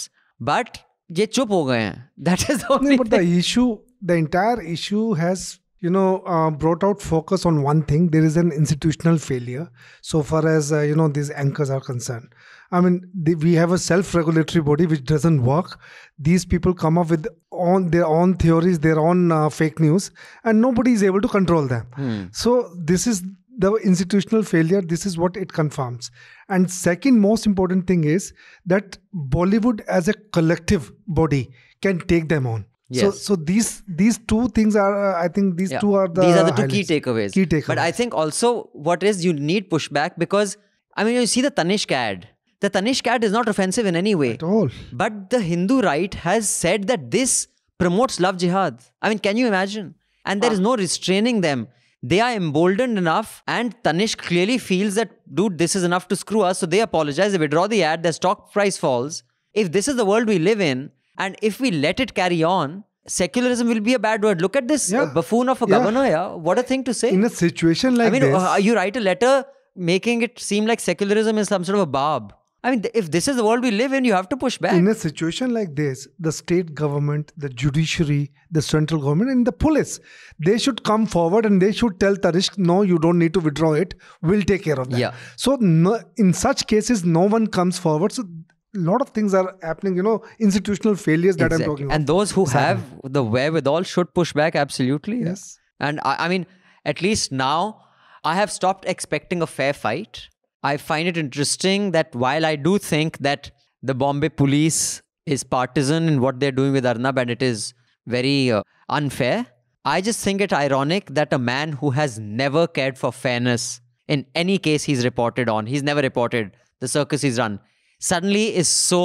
but ye chup ho gaye hain that is the No, only but the thing. issue, the entire issue has, you know, uh, brought out focus on one thing. There is an institutional failure so far as, uh, you know, these anchors are concerned. I mean, the, we have a self-regulatory body which doesn't work. These people come up with on their own theories, their own uh, fake news, and nobody is able to control them. Hmm. So this is the institutional failure. This is what it confirms. And second most important thing is that Bollywood as a collective body can take them on. So, Yes. so these these two things are, uh, I think these Yeah. two are the these are the two highlights. key takeaways. Key takeaways. But I think also what is you need pushback because I mean you see the Tanishq ad. The Tanishq ad is not offensive in any way. at all. But the Hindu right has said that this promotes love jihad. I mean, can you imagine? And there is no restraining them. They are emboldened enough, and Tanishq clearly feels that, dude, this is enough to screw us. So they apologize, they withdraw the ad, their stock price falls. if this is the world we live in, and if we let it carry on, secularism will be a bad word. Look at this Yeah. buffoon of a Yeah. governor, yeah. What a thing to say. In a situation like I mean, this, uh, you write a letter making it seem like secularism is some sort of a barb. I mean, if this is the world we live in, you have to push back. in a situation like this, the state government, the judiciary, the central government, and the police, they should come forward and they should tell Tanishq, no, you don't need to withdraw it. We'll take care of that. Yeah. So no, in such cases, no one comes forward. So a lot of things are happening. You know, institutional failures that I'm talking about. And those who Exactly. have the wherewithal should push back absolutely. yeah. Yes. And I, I mean, at least now I have stopped expecting a fair fight. I find it interesting that while I do think that the Bombay police is partisan in what they're doing with Arnab and it is very uh, unfair, I just think it ironic that a man who has never cared for fairness in any case he's reported on, he's never reported the circus he's run, suddenly is so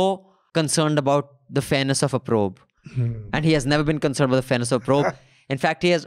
concerned about the fairness of a probe. And he has never been concerned about the fairness of a probe. [LAUGHS] in fact, he has.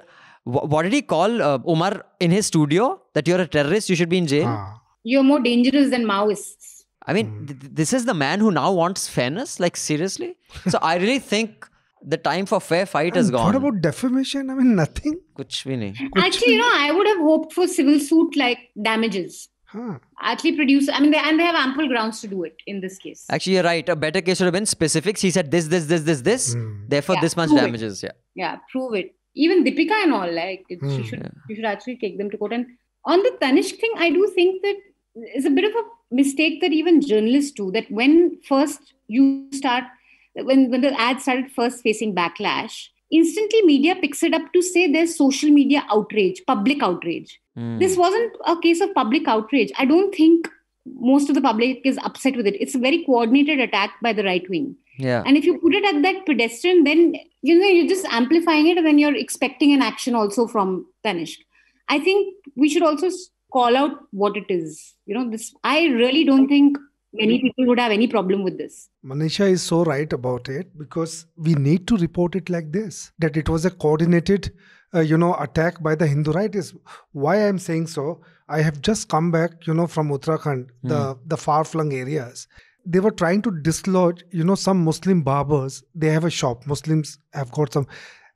wh- What did he call uh, Umar in his studio? That you're a terrorist, you should be in jail. Ah. You're more dangerous than Maoists. I mean, th- th- this is the man who now wants fairness. Like seriously. So I really think the time for fair fight has And gone. What about defamation? I mean, nothing. Kuch bhi nahi. Actually, you know, I would have hoped for civil suit like damages. Huh. Actually, produce. I mean, they, and they have ample grounds to do it in this case. Actually, you're right. A better case should have been specifics. He said this, this, this, this, this. Hmm. Therefore, Yeah, this much prove it. damages. Yeah. yeah, prove it. Even Deepika and all, like it, Hmm, she should, you should actually take them to court. And on the Tanishq thing, I do think that is a bit of a mistake that even journalists do. That when first you start, when when the ad started first facing backlash, instantly media picks it up to say there's social media outrage, public outrage. Hmm. This wasn't a case of public outrage. I don't think most of the public is upset with it. It's a very coordinated attack by the right wing. Yeah. And if you put it at that pedestrian, then you know you're just amplifying it, and then you're expecting an action also from Tanishq. I think we should also call out what it is. You know, this. I really don't think many people would have any problem with this. Manisha is so right about it because we need to report it like this that it was a coordinated, uh, you know, attack by the Hindu right. Is why I'm saying so. I have just come back, you know, from Uttarakhand, the the far flung areas. They were trying to dislodge, you know, some Muslim barbers. They have a shop. Muslims have got some.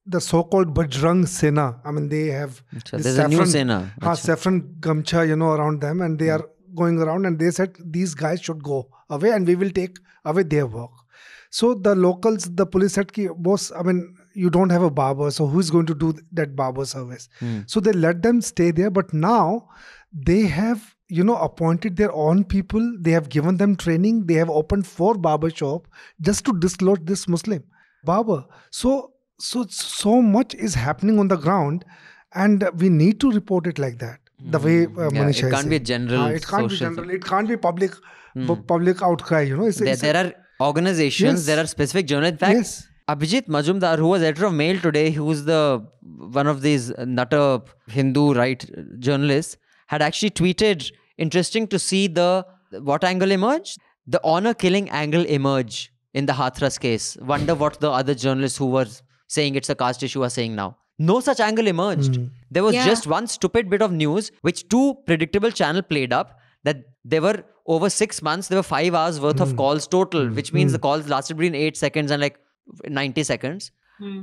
The so-called Bajrang Sena. I mean, they have this there's a new Sena. Acha. saffron gamcha, you know, around them, and they are going around, and they said these guys should go away, and we will take away their work. So the locals, the police said, "Ki, boss, I mean, you don't have a barber, so who is going to do that barber service?" Hmm. So they let them stay there, but now they have, you know, appointed their own people. They have given them training. They have opened four barber shop just to dislodge this Muslim barber. So, so, so much is happening on the ground, and we need to report it like that. The way uh, Hmm. Yeah, Manisha it can't be general Ah, it can't be general. It can't be public, pu- public outcry. You know, it's, there, it's there are organizations, Yes. there are specific journals. In fact, Yes. Abhijit Majumdar, who was editor of Mail today, who's the one of these nutter Hindu right journalists, had actually tweeted, interesting to see the what angle emerge? The honor killing angle emerge in the Hathras case. Wonder what the other journalists who were saying it's a caste issue are saying now. No such angle emerged. Hmm. There was Yeah. just one stupid bit of news which two predictable channel played up that there were over six months, there were five hours worth of hmm. calls total, hmm. which means the calls lasted between eight seconds and like 90 seconds.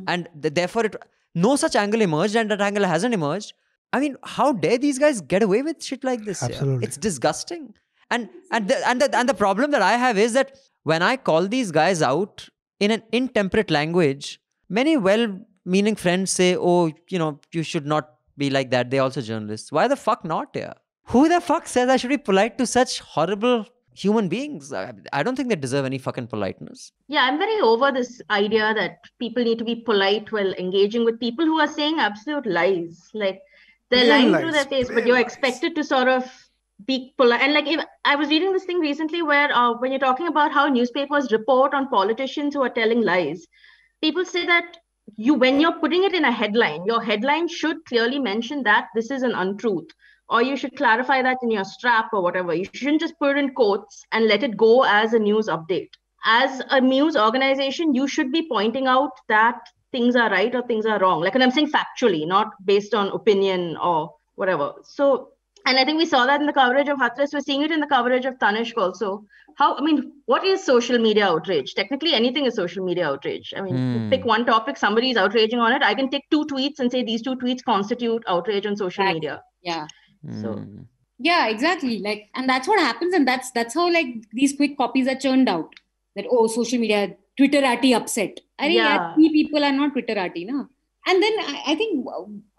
And th- therefore, it no such angle emerged, and that angle hasn't emerged. I mean, how dare these guys get away with shit like this? yeah? Absolutely. It's disgusting. And and the, and the, and the problem that I have is that when I call these guys out in an intemperate language, many well-meaning friends say, "Oh, you know, you should not be like that." They're also journalists. Why the fuck not? Yeah. Who the fuck says I should be polite to such horrible human beings? I, I don't think they deserve any fucking politeness. Yeah, I'm very over this idea that people need to be polite while engaging with people who are saying absolute lies. Like they're Plain lying to lies, their face, but you're lies. expected to sort of be polite. And like, if, I was reading this thing recently where uh, when you're talking about how newspapers report on politicians who are telling lies, people say that you, when you're putting it in a headline, your headline should clearly mention that this is an untruth. Or you should clarify that in your strap or whatever. You shouldn't just put it in quotes and let it go as a news update as a news organization, you should be pointing out that things are right or things are wrong. Like, and I'm saying factually, not based on opinion or whatever. So and I think we saw that in the coverage of Hathras. We're seeing it in the coverage of Tanishq also. How, I mean, what is social media outrage? Technically, anything is social media outrage. I mean, Hmm. pick one topic, somebody is outraging on it. I can take two tweets and say these two tweets constitute outrage on social Exactly. media. Yeah. So- Hmm. Yeah, exactly. Like, and that's what happens, and that's that's how like these quick copies are churned out. That oh, social media, Twitterati upset. I mean, yeah. Yeah. people are not Twitterati, no. And then I, I think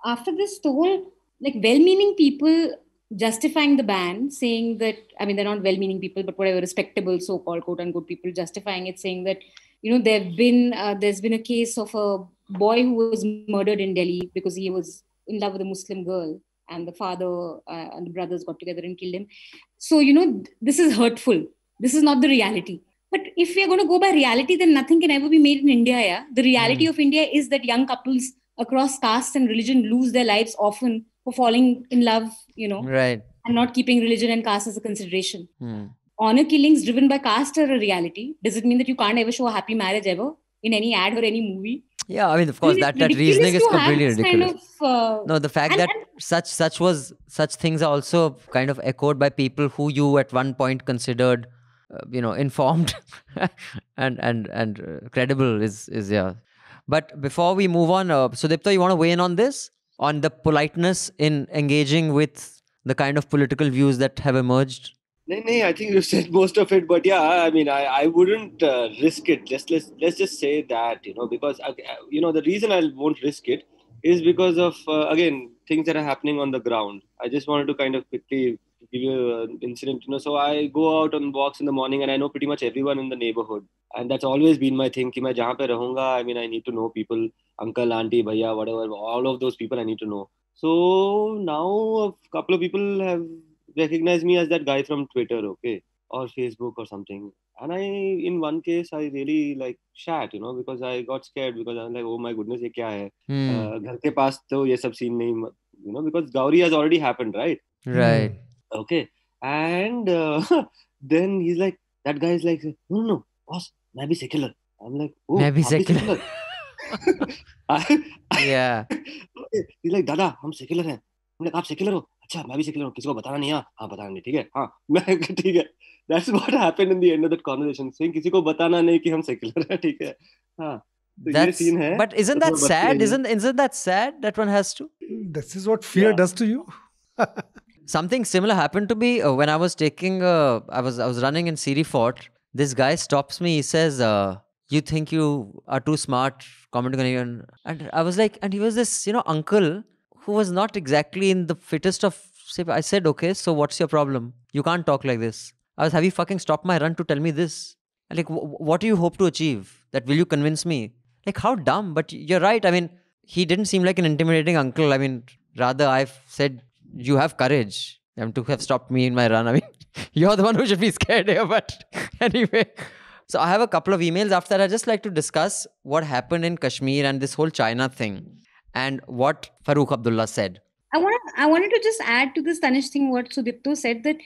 after this the whole like well-meaning people justifying the ban, saying that I mean they're not well-meaning people, but whatever respectable so-called quote-unquote people justifying it, saying that you know there've been uh, there's been a case of a boy who was murdered in Delhi because he was in love with a Muslim girl, and the father uh, and the brothers got together and killed him. So you know this is hurtful. This is not the reality. But if we are going to go by reality, then nothing can ever be made in India. Yeah, the reality of India is that young couples across castes and religion lose their lives often for falling in love. You know, Right. and not keeping religion and caste as a consideration. Hmm. Honor killings driven by caste are a reality. Does it mean that you can't ever show a happy marriage ever in any ad or any movie? Yeah, I mean, of course, that, that reasoning is completely ridiculous. Kind of, uh, No, the fact and- that and- such such was such things are also kind of echoed by people who you at one point considered, uh, you know, informed [LAUGHS] and and and uh, credible is is yeah. But before we move on, uh, Sudipto, you want to weigh in on this on the politeness in engaging with the kind of political views that have emerged? No, no, I think you said most of it, but yeah, I mean, I, I wouldn't uh, risk it. Just let's let's just say that you know because uh, you know the reason I won't risk it is because of uh, again things that are happening on the ground. I just wanted to kind of quickly give you an incident. You know, so I go out on walks in the morning, and I know pretty much everyone in the neighborhood, and that's always been my thing. Ki I mean, I need to know people uncle, auntie, bhaiya, whatever, all of those people I need to know. So now a couple of people have recognized me as that guy from Twitter, okay, or Facebook or something. And I, in one case, I really like shat, you know, because I got scared because I'm like, oh my goodness, ये क्या है? Hmm. Uh, घर के पास तो ये सब scene नहीं, you know, because Gauri has already happened, right? right. Okay. And uh, then he's like, that guy is like, no, no, no, boss, मैं भी secular. I'm like, oh, मैं भी secular. Yeah. like, दादा हम secular हैं. हमने कहा आप secular हो? अच्छा मैं भी secular हूँ. किसी को बताना नहीं है? हाँ बताना नहीं. ठीक है? हाँ मैं ठीक है. That's what happened in the end of that conversation. Saying किसी को बताना नहीं कि हम secular हैं. ठीक है? हाँ. तो ये That's, scene है. but isn't तो that sad? Isn't isn't that sad that one has to? This is what fear Yeah. does to you. Something similar happened to me uh, when I was taking. Uh, I was I was running in Siri Fort. This guy stops me. He says, uh, "You think you are too smart commenting on even?" And I was like, and he was this, you know, uncle who was not exactly in the fittest of shape. I said, "Okay, so what's your problem? You can't talk like this." I was, "Have you fucking stopped my run to tell me this?" And like, wh- what do you hope to achieve? That will you convince me? Like, how dumb? But you're right. I mean, he didn't seem like an intimidating uncle. I mean, rather, I've said, you have courage um, to have stopped me in my run. I mean, [LAUGHS] you're the one who should be scared here. But [LAUGHS] anyway, so I have a couple of emails after that. I'd just like to discuss what happened in Kashmir and this whole China thing and what Farooq Abdullah said. I want I wanted to just add to this Tanishq thing what Sudipto said that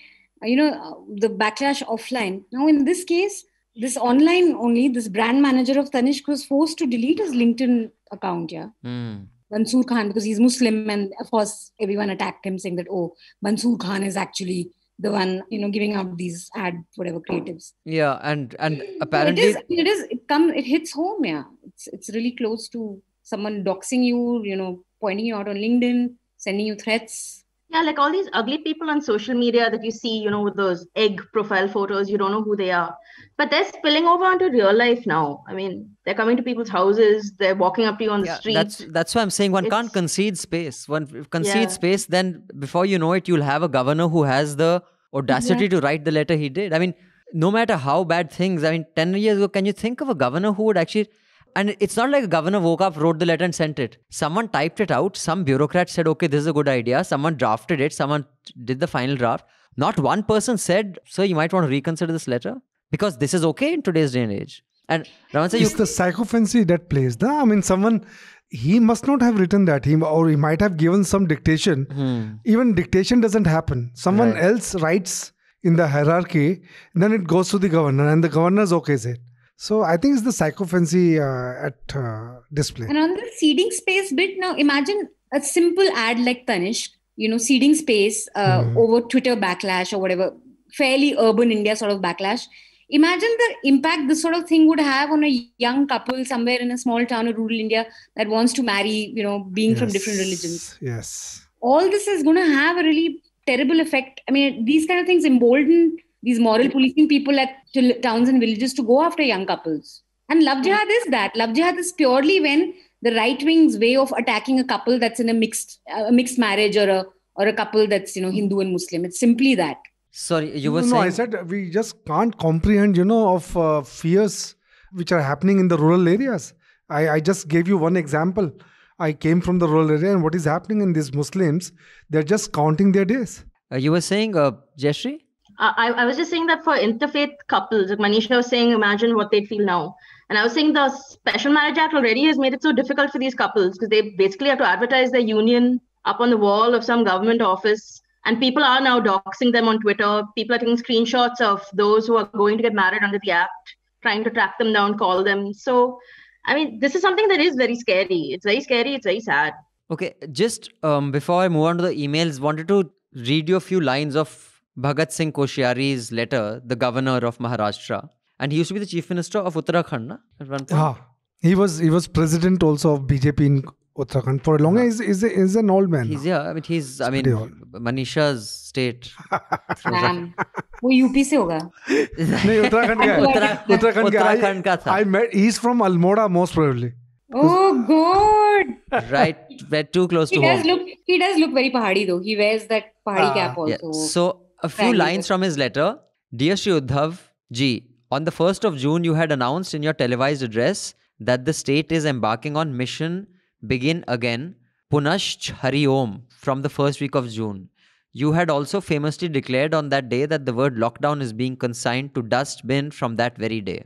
you know the backlash offline. Now in this case, this online only this brand manager of Tanishq was forced to delete his LinkedIn account. Yeah. Hmm. Mansoor Khan because he's Muslim and of course everyone attacked him saying that oh Mansoor Khan is actually the one you know giving out these ad whatever creatives. Yeah, and and apparently, it is it is it come it hits home. Yeah, it's it's really close to someone doxing you. You know, pointing you out on LinkedIn, sending you threats. Yeah, like all these ugly people on social media that you see, you know, with those egg profile photos, you don't know who they are. But they're spilling over onto real life now. I mean, they're coming to people's houses, they're walking up to you on the yeah, street. that's that's why I'm saying one can't concede space. One concede Yeah. space, then before you know it, you'll have a governor who has the audacity to write the letter he did. I mean, no matter how bad things. I mean, ten years ago, can you think of a governor who would actually? And it's not like a governor woke up, wrote the letter, and sent it. Someone typed it out. Some bureaucrat said, "Okay, this is a good idea." Someone drafted it. Someone did the final draft. Not one person said, "Sir, you might want to reconsider this letter because this is okay in today's day and age." And Raman said, "You it's the psychophancy that plays. The, I mean, someone he must not have written that. He or he might have given some dictation. Hmm. Even dictation doesn't happen. Someone Right. else writes in the hierarchy, then it goes to the governor, and the governor's okays it. So I think it's the psychophancy uh, at uh, display. And on the ceding space bit, now imagine a simple ad like Tanishq you know, ceding space uh, Mhm. over Twitter backlash or whatever, fairly urban India sort of backlash. Imagine the impact this sort of thing would have on a young couple somewhere in a small town of rural India that wants to marry, you know, being from different religions. Yes. All this is going to have a really terrible effect. I mean, these kind of things embolden these moral policing people at towns and villages to go after young couples. And love jihad is that. Love jihad is purely when the right wing's way of attacking a couple that's in a mixed a mixed marriage or a or a couple that's you know Hindu and Muslim. It's simply that. Sorry, you were no, saying. I said we just can't comprehend, you know, of uh, fears which are happening in the rural areas. I, I just gave you one example. I came from the rural area, and what is happening in these Muslims, they're just counting their days. uh, you were saying, uh, Jayashree? I, I was just saying that for interfaith couples, like Manisha was saying, imagine what they'd feel now. And I was saying the Special Marriage Act already has made it so difficult for these couples because they basically have to advertise their union up on the wall of some government office. And people are now doxing them on Twitter. People are taking screenshots of those who are going to get married under the act, trying to track them down, call them. So, I mean, this is something that is very scary. It's very scary. It's very sad. Okay, just um, before I move on to the emails, wanted to read you a few lines of Bhagat Singh Koshyari's letter, the governor of Maharashtra. And he used to be the chief minister of Uttarakhand na, at one point. Ah, he was he was president also of BJP in Uttarakhand for a long. He's, he's, a, he's an old man. He's, yeah, I mean, he's, I mean, pretty old. Manisha's state. [LAUGHS] Damn. वो UP से होगा नहीं उत्तराखंड का है। उत्तरा- उत्तराखंड का उत्तराखंड का था। I met he's from Almora most probably. Oh God! right, we're too close He to does home. look. He does look very pahadi though. He wears that pahadi Ah, cap also. Yeah. So, a few lines from his letter. Dear Shri Uddhav ji, on the 1st of June, you had announced in your televised address that the state is embarking on mission Begin Again, Punashch Hari Om, from the first week of June. You had also famously declared on that day that the word lockdown is being consigned to dustbin from that very day.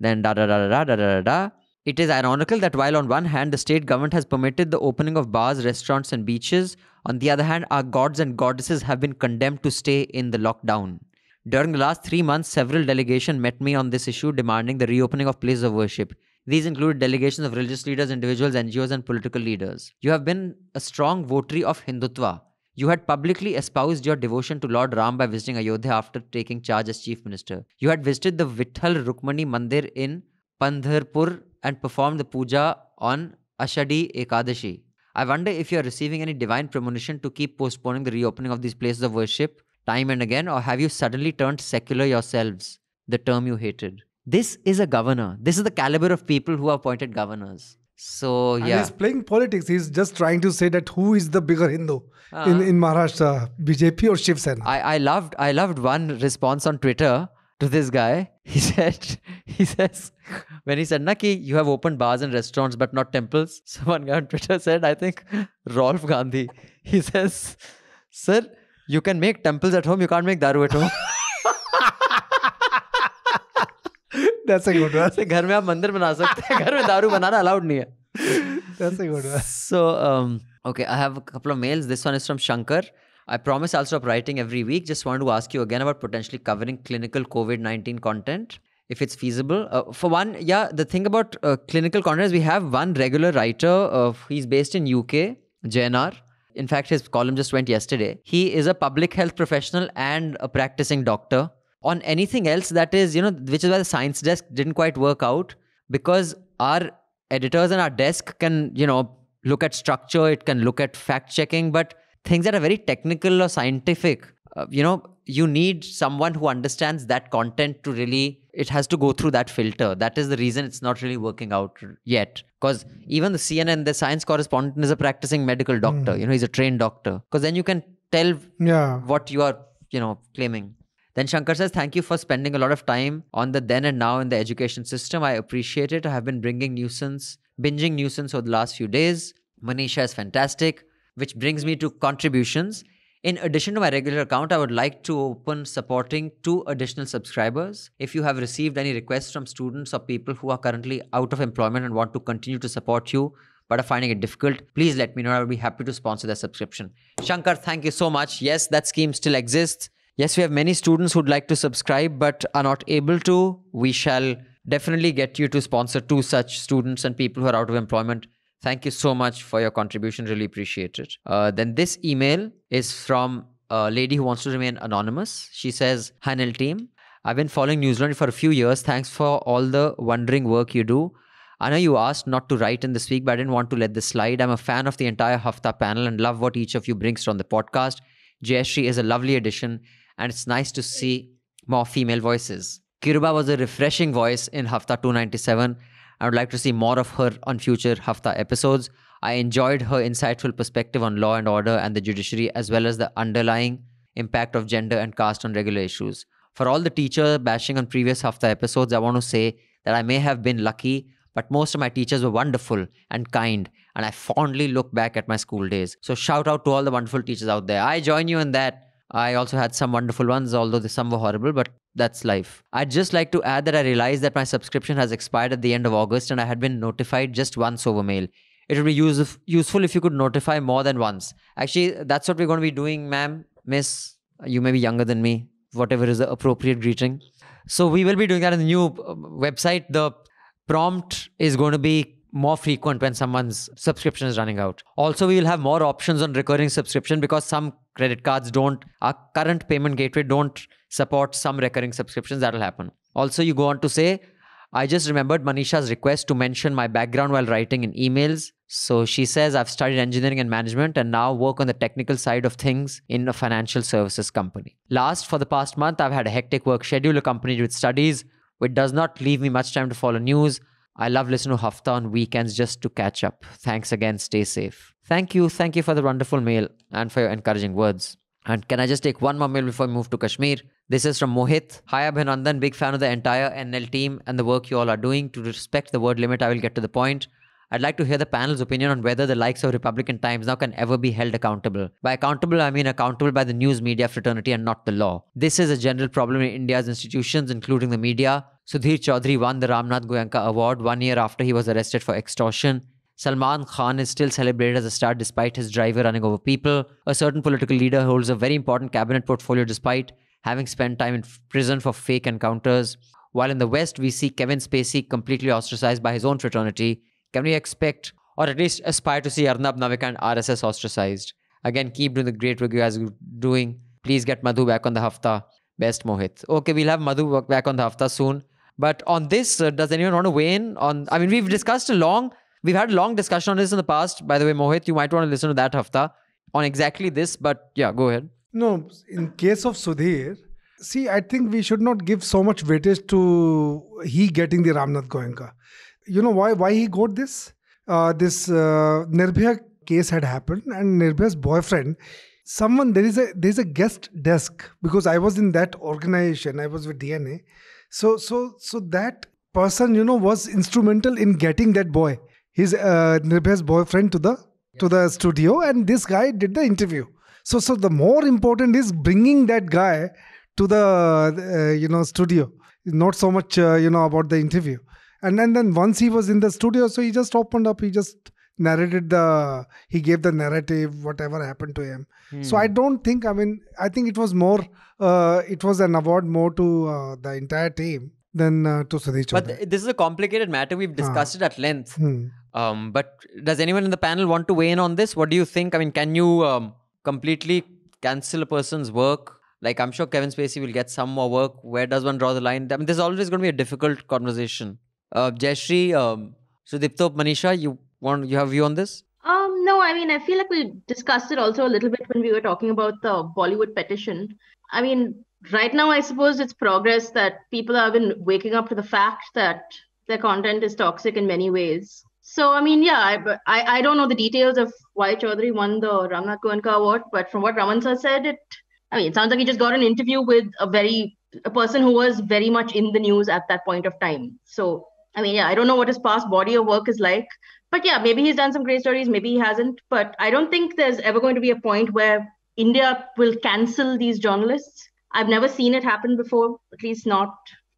Then da da da da da da da da. It is ironical that while on one hand the state government has permitted the opening of bars, restaurants, and beaches, on the other hand our gods and goddesses have been condemned to stay in the lockdown. During the last three months, several delegations met me on this issue demanding the reopening of places of worship. These include delegations of religious leaders, individuals, NGOs, and political leaders. You have been a strong votary of Hindutva. You had publicly espoused your devotion to Lord Ram by visiting Ayodhya after taking charge as chief minister. You had visited the Vitthal Rukmani Mandir in Pandharpur and perform the puja on Ashadi Ekadashi. I wonder if you are receiving any divine premonition to keep postponing the reopening of these places of worship time and again, or have you suddenly turned secular yourselves, the term you hated? This is a governor. This is the caliber of people who are appointed governors. So, yeah, And he's playing politics. He's just trying to say that who is the bigger Hindu Ah. in, in Maharashtra, BJP or Shiv Sena? I, I loved I loved one response on Twitter to this guy. [LAUGHS] He said, he says, when he said, Naki, you have opened bars and restaurants but not temples. [LAUGHS] Someone on Twitter said, I think Rofl Gandhi. [LAUGHS] He says, Sir, you can make temples at home, you can't make daru at home. That's a good one. घर में आप मंदिर बना सकते हैं घर में दारू बनाना अलाउड नहीं है That's a good one. So, um, okay, I have a couple of mails. This one is from Shankar. I promise I'll stop writing every week. Just wanted to ask you again about potentially covering clinical COVID 19 content if it's feasible. Uh, for one, yeah, the thing about uh, clinical content is we have one regular writer. Uh, he's based in UK, JNR. In fact, his column just went yesterday. He is a public health professional and a practicing doctor. On anything else that is, you know, which is why the science desk didn't quite work out because our editors and our desk can, you know, look at structure, it can look at fact checking, but things that are very technical or scientific, uh, you know, you need someone who understands that content to really, it has to go through that filter. That is the reason it's not really working out yet. Because even the CNN, the science correspondent is a practicing medical doctor, you know, he's a trained doctor. Because then you can tell Yeah. what you are, you know, claiming. Then Shankar says, Thank you for spending a lot of time on the then and now in the education system. I appreciate it. I have been bringing Newsance, binging Newsance over the last few days. Manisha is fantastic, which brings me to contributions. In addition to my regular account, I would like to open supporting two additional subscribers. If you have received any requests from students or people who are currently out of employment and want to continue to support you, but are finding it difficult, please let me know. I will be happy to sponsor their subscription. Shankar, thank you so much. Yes, that scheme still exists. Yes, we have many students who'd like to subscribe but are not able to. We shall definitely get you to sponsor two such students and people who are out of employment Thank you so much for your contribution. Really appreciate it. Uh, then this email is from a lady who wants to remain anonymous. She says, Hi, NL team. I've been following Newslaundry for a few years. Thanks for all the wondering work you do. I know you asked not to write in this week, but I didn't want to let this slide. I'm a fan of the entire Hafta panel and love what each of you brings on the podcast. Jayashree is a lovely addition, and it's nice to see more female voices. Kiruba was a refreshing voice in Hafta 297. I would like to see more of her on future Hafta episodes. I enjoyed her insightful perspective on law and order and the judiciary, as well as the underlying impact of gender and caste on regular issues. For all the teacher bashing on previous Hafta episodes, I want to say that I may have been lucky, but most of my teachers were wonderful and kind, and I fondly look back at my school days. So, shout out to all the wonderful teachers out there. I join you in that. I also had some wonderful ones, although some were horrible, but that's life. I'd just like to add that I realized that my subscription has expired at the end of August and I had been notified just once over mail. It would be use- useful if you could notify more than once. Actually, that's what we're going to be doing, ma'am, miss. You may be younger than me, whatever is the appropriate greeting. So, we will be doing that in the new uh, website. The prompt is going to be more frequent when someone's subscription is running out. Also, we will have more options on recurring subscription because some credit cards don't, our current payment gateway don't support some recurring subscriptions. That'll happen. Also, you go on to say, I just remembered Manisha's request to mention my background while writing in emails. So she says, I've studied engineering and management and now work on the technical side of things in a financial services company. Last, for the past month, I've had a hectic work schedule accompanied with studies, which does not leave me much time to follow news. I love listening to Hafta on weekends just to catch up. Thanks again. Stay safe. Thank you. Thank you for the wonderful mail and for your encouraging words. And can I just take one more mail before we move to Kashmir? This is from Mohit. Hi Abhinandan, big fan of the entire NL team and the work you all are doing. To respect the word limit, I will get to the point. I'd like to hear the panel's opinion on whether the likes of Republican Times now can ever be held accountable. By accountable, I mean accountable by the news media fraternity and not the law. This is a general problem in India's institutions, including the media. Sudhir Chaudhary won the Ramnath Goenka Award one year after he was arrested for extortion. Salman Khan is still celebrated as a star despite his driver running over people. A certain political leader holds a very important cabinet portfolio despite having spent time in prison for fake encounters. While in the West, we see Kevin Spacey completely ostracized by his own fraternity. Can we expect, or at least aspire to see Arnab Navik and RSS ostracized? Again, keep doing the great work you guys are doing. Please get Madhu back on the Hafta. Best Mohit. Okay, we'll have Madhu back on the Hafta soon. But on this, uh, does anyone want to weigh in on? I mean, we've discussed a long, we've had a long discussion on this in the past. By the way, Mohit, you might want to listen to that Hafta on exactly this. But yeah, go ahead. No, in case of Sudhir, see, I think we should not give so much weightage to he getting the Ramnath Goenka. You know why? Why he got this? Uh, this uh, Nirbhaya case had happened, and Nirbhaya's boyfriend, someone there is a there is a guest desk because I was in that organization. I was with DNA, so so so that person you know was instrumental in getting that boy, his uh, boyfriend to the to the studio, and this guy did the interview. So so the more important is bringing that guy to the uh, you know studio. Not so much uh, you know about the interview. And then then once he was in the studio, so he just opened up. He just narrated the he gave the narrative whatever happened to him so i don't think i mean i think it was more uh, it was an award more to uh, the entire team than uh, to Sudhir But th- this is a complicated matter. We've discussed it at length. Hmm. Um, but does anyone in the panel want to weigh in on this? What do you think? I mean, can you um, completely cancel a person's work? Like, I'm sure Kevin Spacey will get some more work. Where does one draw the line? I mean, there's always going to be a difficult conversation. Uh, Jayashree, um, Sudipto, Manisha, you want you have view on this? Um, no, I mean, I feel like we discussed it also a little bit when we were talking about the Bollywood petition. I mean, right now, I suppose it's progress that people have been waking up to the fact that their content is toxic in many ways. So, I mean, yeah, I, I, I don't know the details of why Chaudhary won the Ramnath Goenka Award, but from what Raman sir said, it, I mean, it sounds like he just got an interview with a very, a person who was very much in the news at that point of time. So, I mean, yeah, I don't know what his past body of work is like, but yeah, maybe he's done some great stories, maybe he hasn't. But I don't think there's ever going to be a point where India will cancel these journalists. I've never seen it happen before, at least not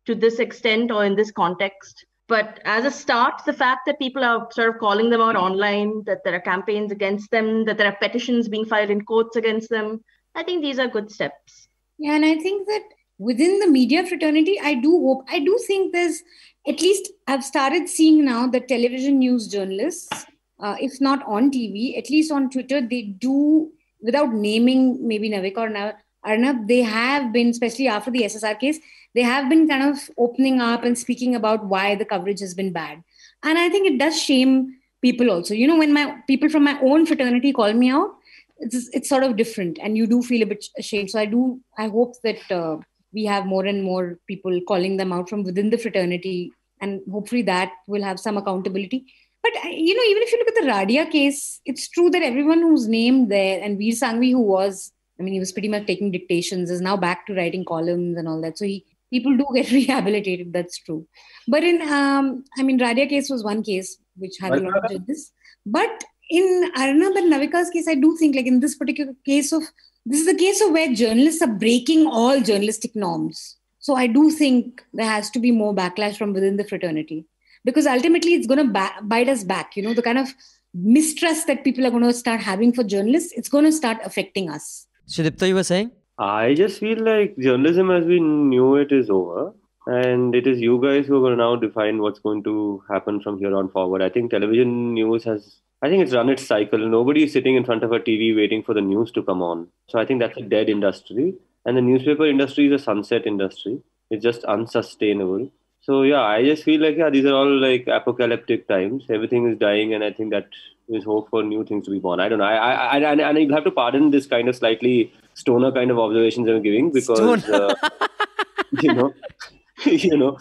to this extent or in this context. But as a start, the fact that people are sort of calling them out online, that there are campaigns against them, that there are petitions being filed in courts against them, I think these are good steps. Yeah, and I think that within the media fraternity, I do hope, I do think there's at least I've started seeing now that television news journalists uh, if not on TV, at least on Twitter, they do, without naming maybe Navik or Arnab, they have been, especially after the SSR case, they have been kind of opening up and speaking about why the coverage has been bad. And I think it does shame people also. You know, when my people from my own fraternity call me out, it's, it's sort of different and you do feel a bit ashamed. So I do, I hope that uh, we have more and more people calling them out from within the fraternity and hopefully that will have some accountability but you know, even if you look at the Radia case, it's true that everyone who's named there and Veer Sanghvi who was, I mean, he was pretty much taking dictations, is now back to writing columns and all that. So he people do get [LAUGHS] rehabilitated. That's true. But in, um, I mean, Radia case was one case which had a lot of judges. But in Arnab and Navika's case, I do think, like in this particular case of, this is the case of where journalists are breaking all journalistic norms. So I do think there has to be more backlash from within the fraternity. Because ultimately it's going to ba- bite us back you know the kind of mistrust that people are going to start having for journalists it's going to start affecting us. Sudipto, you were saying? I just feel like journalism as we knew it is over and it is you guys who are going to now define what's going to happen from here on forward i think television news has I think it's run its cycle. Nobody is sitting in front of a TV waiting for the news to come on. So I think that's a dead industry. And the newspaper industry is a sunset industry. It's just unsustainable. So yeah, I just feel like yeah, these are all like apocalyptic times. Everything is dying, and I think that is hope for new things to be born. I don't know. I, I, I and you have to pardon this kind of slightly stoner kind of observations I'm giving because uh, [LAUGHS] you know. [LAUGHS] you know,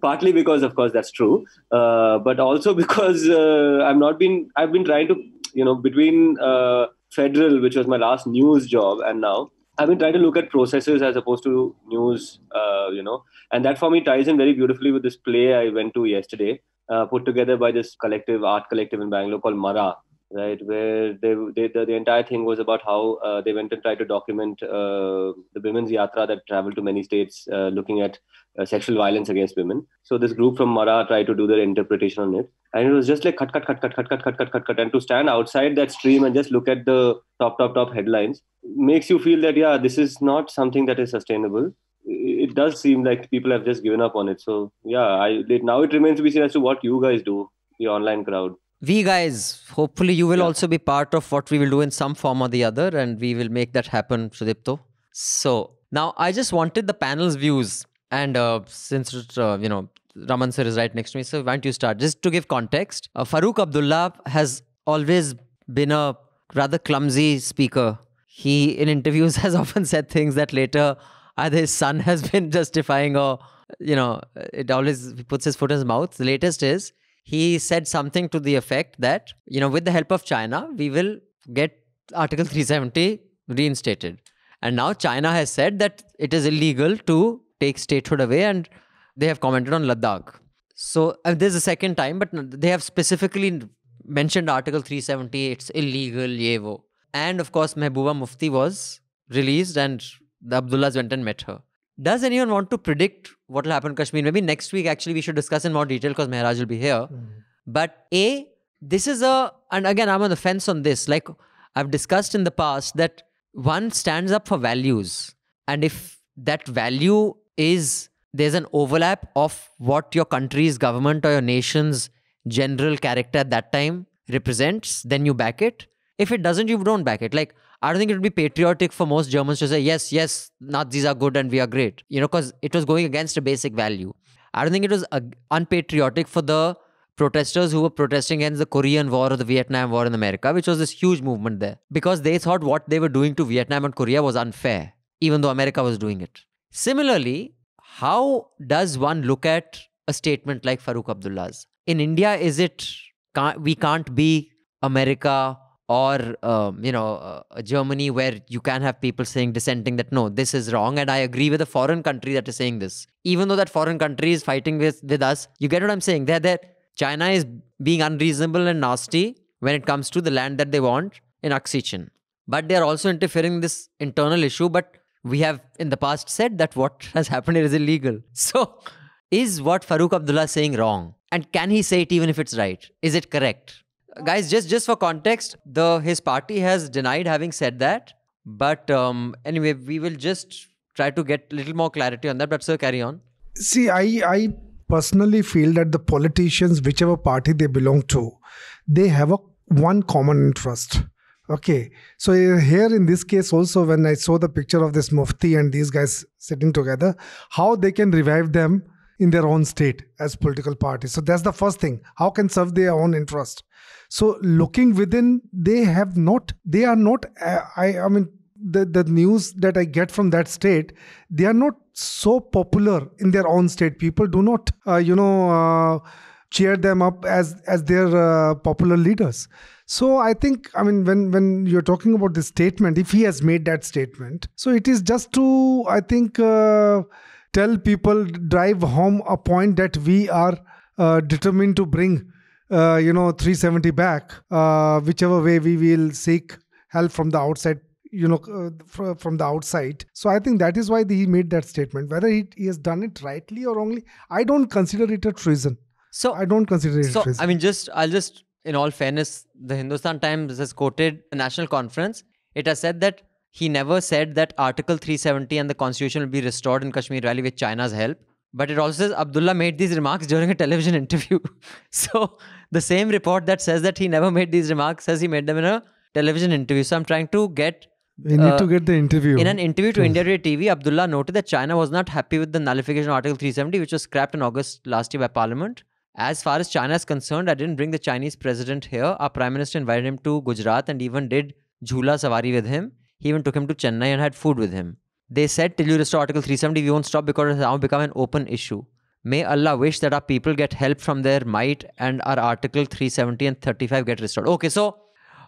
partly because of course that's true, uh, but also [LAUGHS] because uh, i've not been I've been trying to you know between uh, federal, which was my last news job, and now I've been trying to look at processes as opposed to news, uh, you know, and that for me ties in very beautifully with this play I went to yesterday, uh, put together by this collective, art collective in Bangalore called Maraa, right? Where they, they the, the, entire thing was about how uh, they went and tried to document uh, the women's yatra that traveled to many states, uh, looking at uh, sexual violence against women. So this group from Maraa tried to do their interpretation on it, and it was just like cut, cut, cut, cut, cut, cut, cut, cut, cut, cut, and to stand outside that stream and just look at the top, top, top headlines makes you feel that yeah, this is not something that is sustainable. It does seem like people have just given up on it. So yeah, I now it remains to be seen as to what you guys do, the online crowd. We guys, hopefully you will yeah. also be part of what we will do in some form or the other, and we will make that happen, Sudipto. So now I just wanted the panel's views and uh, since uh, you know Raman sir is right next to me, so why don't you start? Just to give context, uh, Farooq Abdullah has always been a rather clumsy speaker. He, in interviews, [LAUGHS] has often said things that later either his son [LAUGHS] has been justifying or you know it always puts his foot in his mouth. The latest is he said something to the effect that you know with the help of China we will get Article 370 reinstated. And now China has said that it is illegal to take statehood away and they have commented on Ladakh. So uh, there's a second time, but they have specifically mentioned Article 370. It's illegal, yevo. And of course, Mehbooba Mufti was released and the Abdullahs went and met her. Does anyone want to predict what will happen in Kashmir? Maybe next week, actually, we should discuss in more detail because Mehraj will be here. Mm. But A, this is a, and again, I'm on the fence on this. Like I've discussed in the past that one stands up for values. And if that value is there's an overlap of what your country's government or your nation's general character at that time represents, then you back it. If it doesn't, you don't back it. Like, I don't think it would be patriotic for most Germans to say, yes, yes, Nazis are good and we are great, you know, because it was going against a basic value. I don't think it was uh, unpatriotic for the protesters who were protesting against the Korean War or the Vietnam War in America, which was this huge movement there, because they thought what they were doing to Vietnam and Korea was unfair, even though America was doing it. Similarly, how does one look at a statement like Farooq Abdullah's? In India, is it we can't be America or um, you know uh, Germany where you can have people saying dissenting that no, this is wrong, and I agree with a foreign country that is saying this, even though that foreign country is fighting with with us. You get what I'm saying? They're that China is being unreasonable and nasty when it comes to the land that they want in Aksi But they're also interfering in this internal issue. But we have in the past said that what [LAUGHS] has happened is illegal. [LAUGHS] So, is what Farooq Abdullah saying wrong? And can he say it even if it's right? Is it correct? Guys, just just for context, the his party has denied having said that. But um, anyway, we will just try to get a little more clarity on that. But sir, carry on. See, I I personally feel that the politicians, whichever party they belong to, they have a one common interest. Okay, so here in this case also, when I saw the picture of this Mufti and these guys sitting together, how they can revive them in their own state as political parties. So that's the first thing. How can serve their own interest? So looking within, they have not. They are not. Uh, I. I mean, the the news that I get from that state, they are not so popular in their own state. People do not, uh, you know, uh, cheer them up as as their uh, popular leaders. So I think, I mean, when when you're talking about this statement, if he has made that statement, so it is just to, I think, uh, tell people, drive home a point that we are uh, determined to bring, uh, you know, 370 back, whichever way we will seek help from the outside you know uh, from the outside. So i think that is why he made that statement. Whether he, he has done it rightly or wrongly i don't consider it a treason. So i don't consider it so treason. i mean just i'll just in all fairness the hindustan times has quoted the national conference. It has said that he never said that article 370 and the constitution will be restored in kashmir valley with china's help but it also says Abdullah made these remarks during a television [LAUGHS] interview. so the same report that says that he never made these remarks says he made them in a television interview. So I'm trying to get we need uh, to get the interview. In an interview to India Today TV, Abdullah noted that China was not happy with the nullification of Article 370, which was scrapped in August last year by Parliament. As far as China is concerned, I didn't bring the Chinese president here. Our prime minister invited him to Gujarat and even did Jhula Savari with him. He even took him to Chennai and had food with him. They said till you restore Article 370, we won't stop because it has now become an open issue. May Allah wish that our people get help from their might and our Article 370 and 35 get restored. Okay, so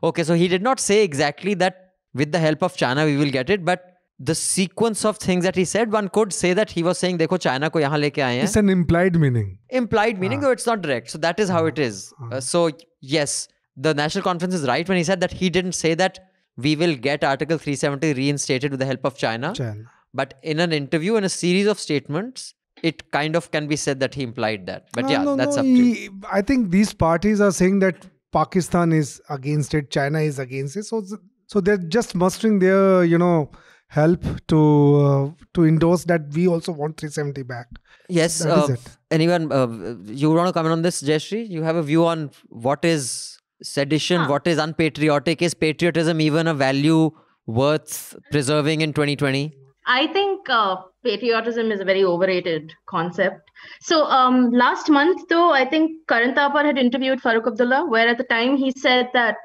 okay, so he did not say exactly that with the help of China we will get it, but the sequence of things that he said, one could say that he was saying, "Dekho, China ko yahan leke aaye. It's an implied meaning. Implied meaning, ah. though it's not direct. So that is how ah. it is. Ah. Uh, so yes, the National Conference is right when he said that he didn't say that we will get Article 370 reinstated with the help of China. China. But in an interview, in a series of statements, it kind of can be said that he implied that. But no, yeah, no, that's no, up he, to I think these parties are saying that Pakistan is against it, China is against it. So so they're just mustering their, you know, help to uh, to endorse that we also want 370 back. Yes. Uh, anyone, uh, you want to comment on this, Jayashree? You have a view on what is sedition, huh. what is unpatriotic? Is patriotism even a value worth preserving in 2020? I think uh, patriotism is a very overrated concept. So um, last month, though, I think Karan Thapar had interviewed Farooq Abdullah, where at the time he said that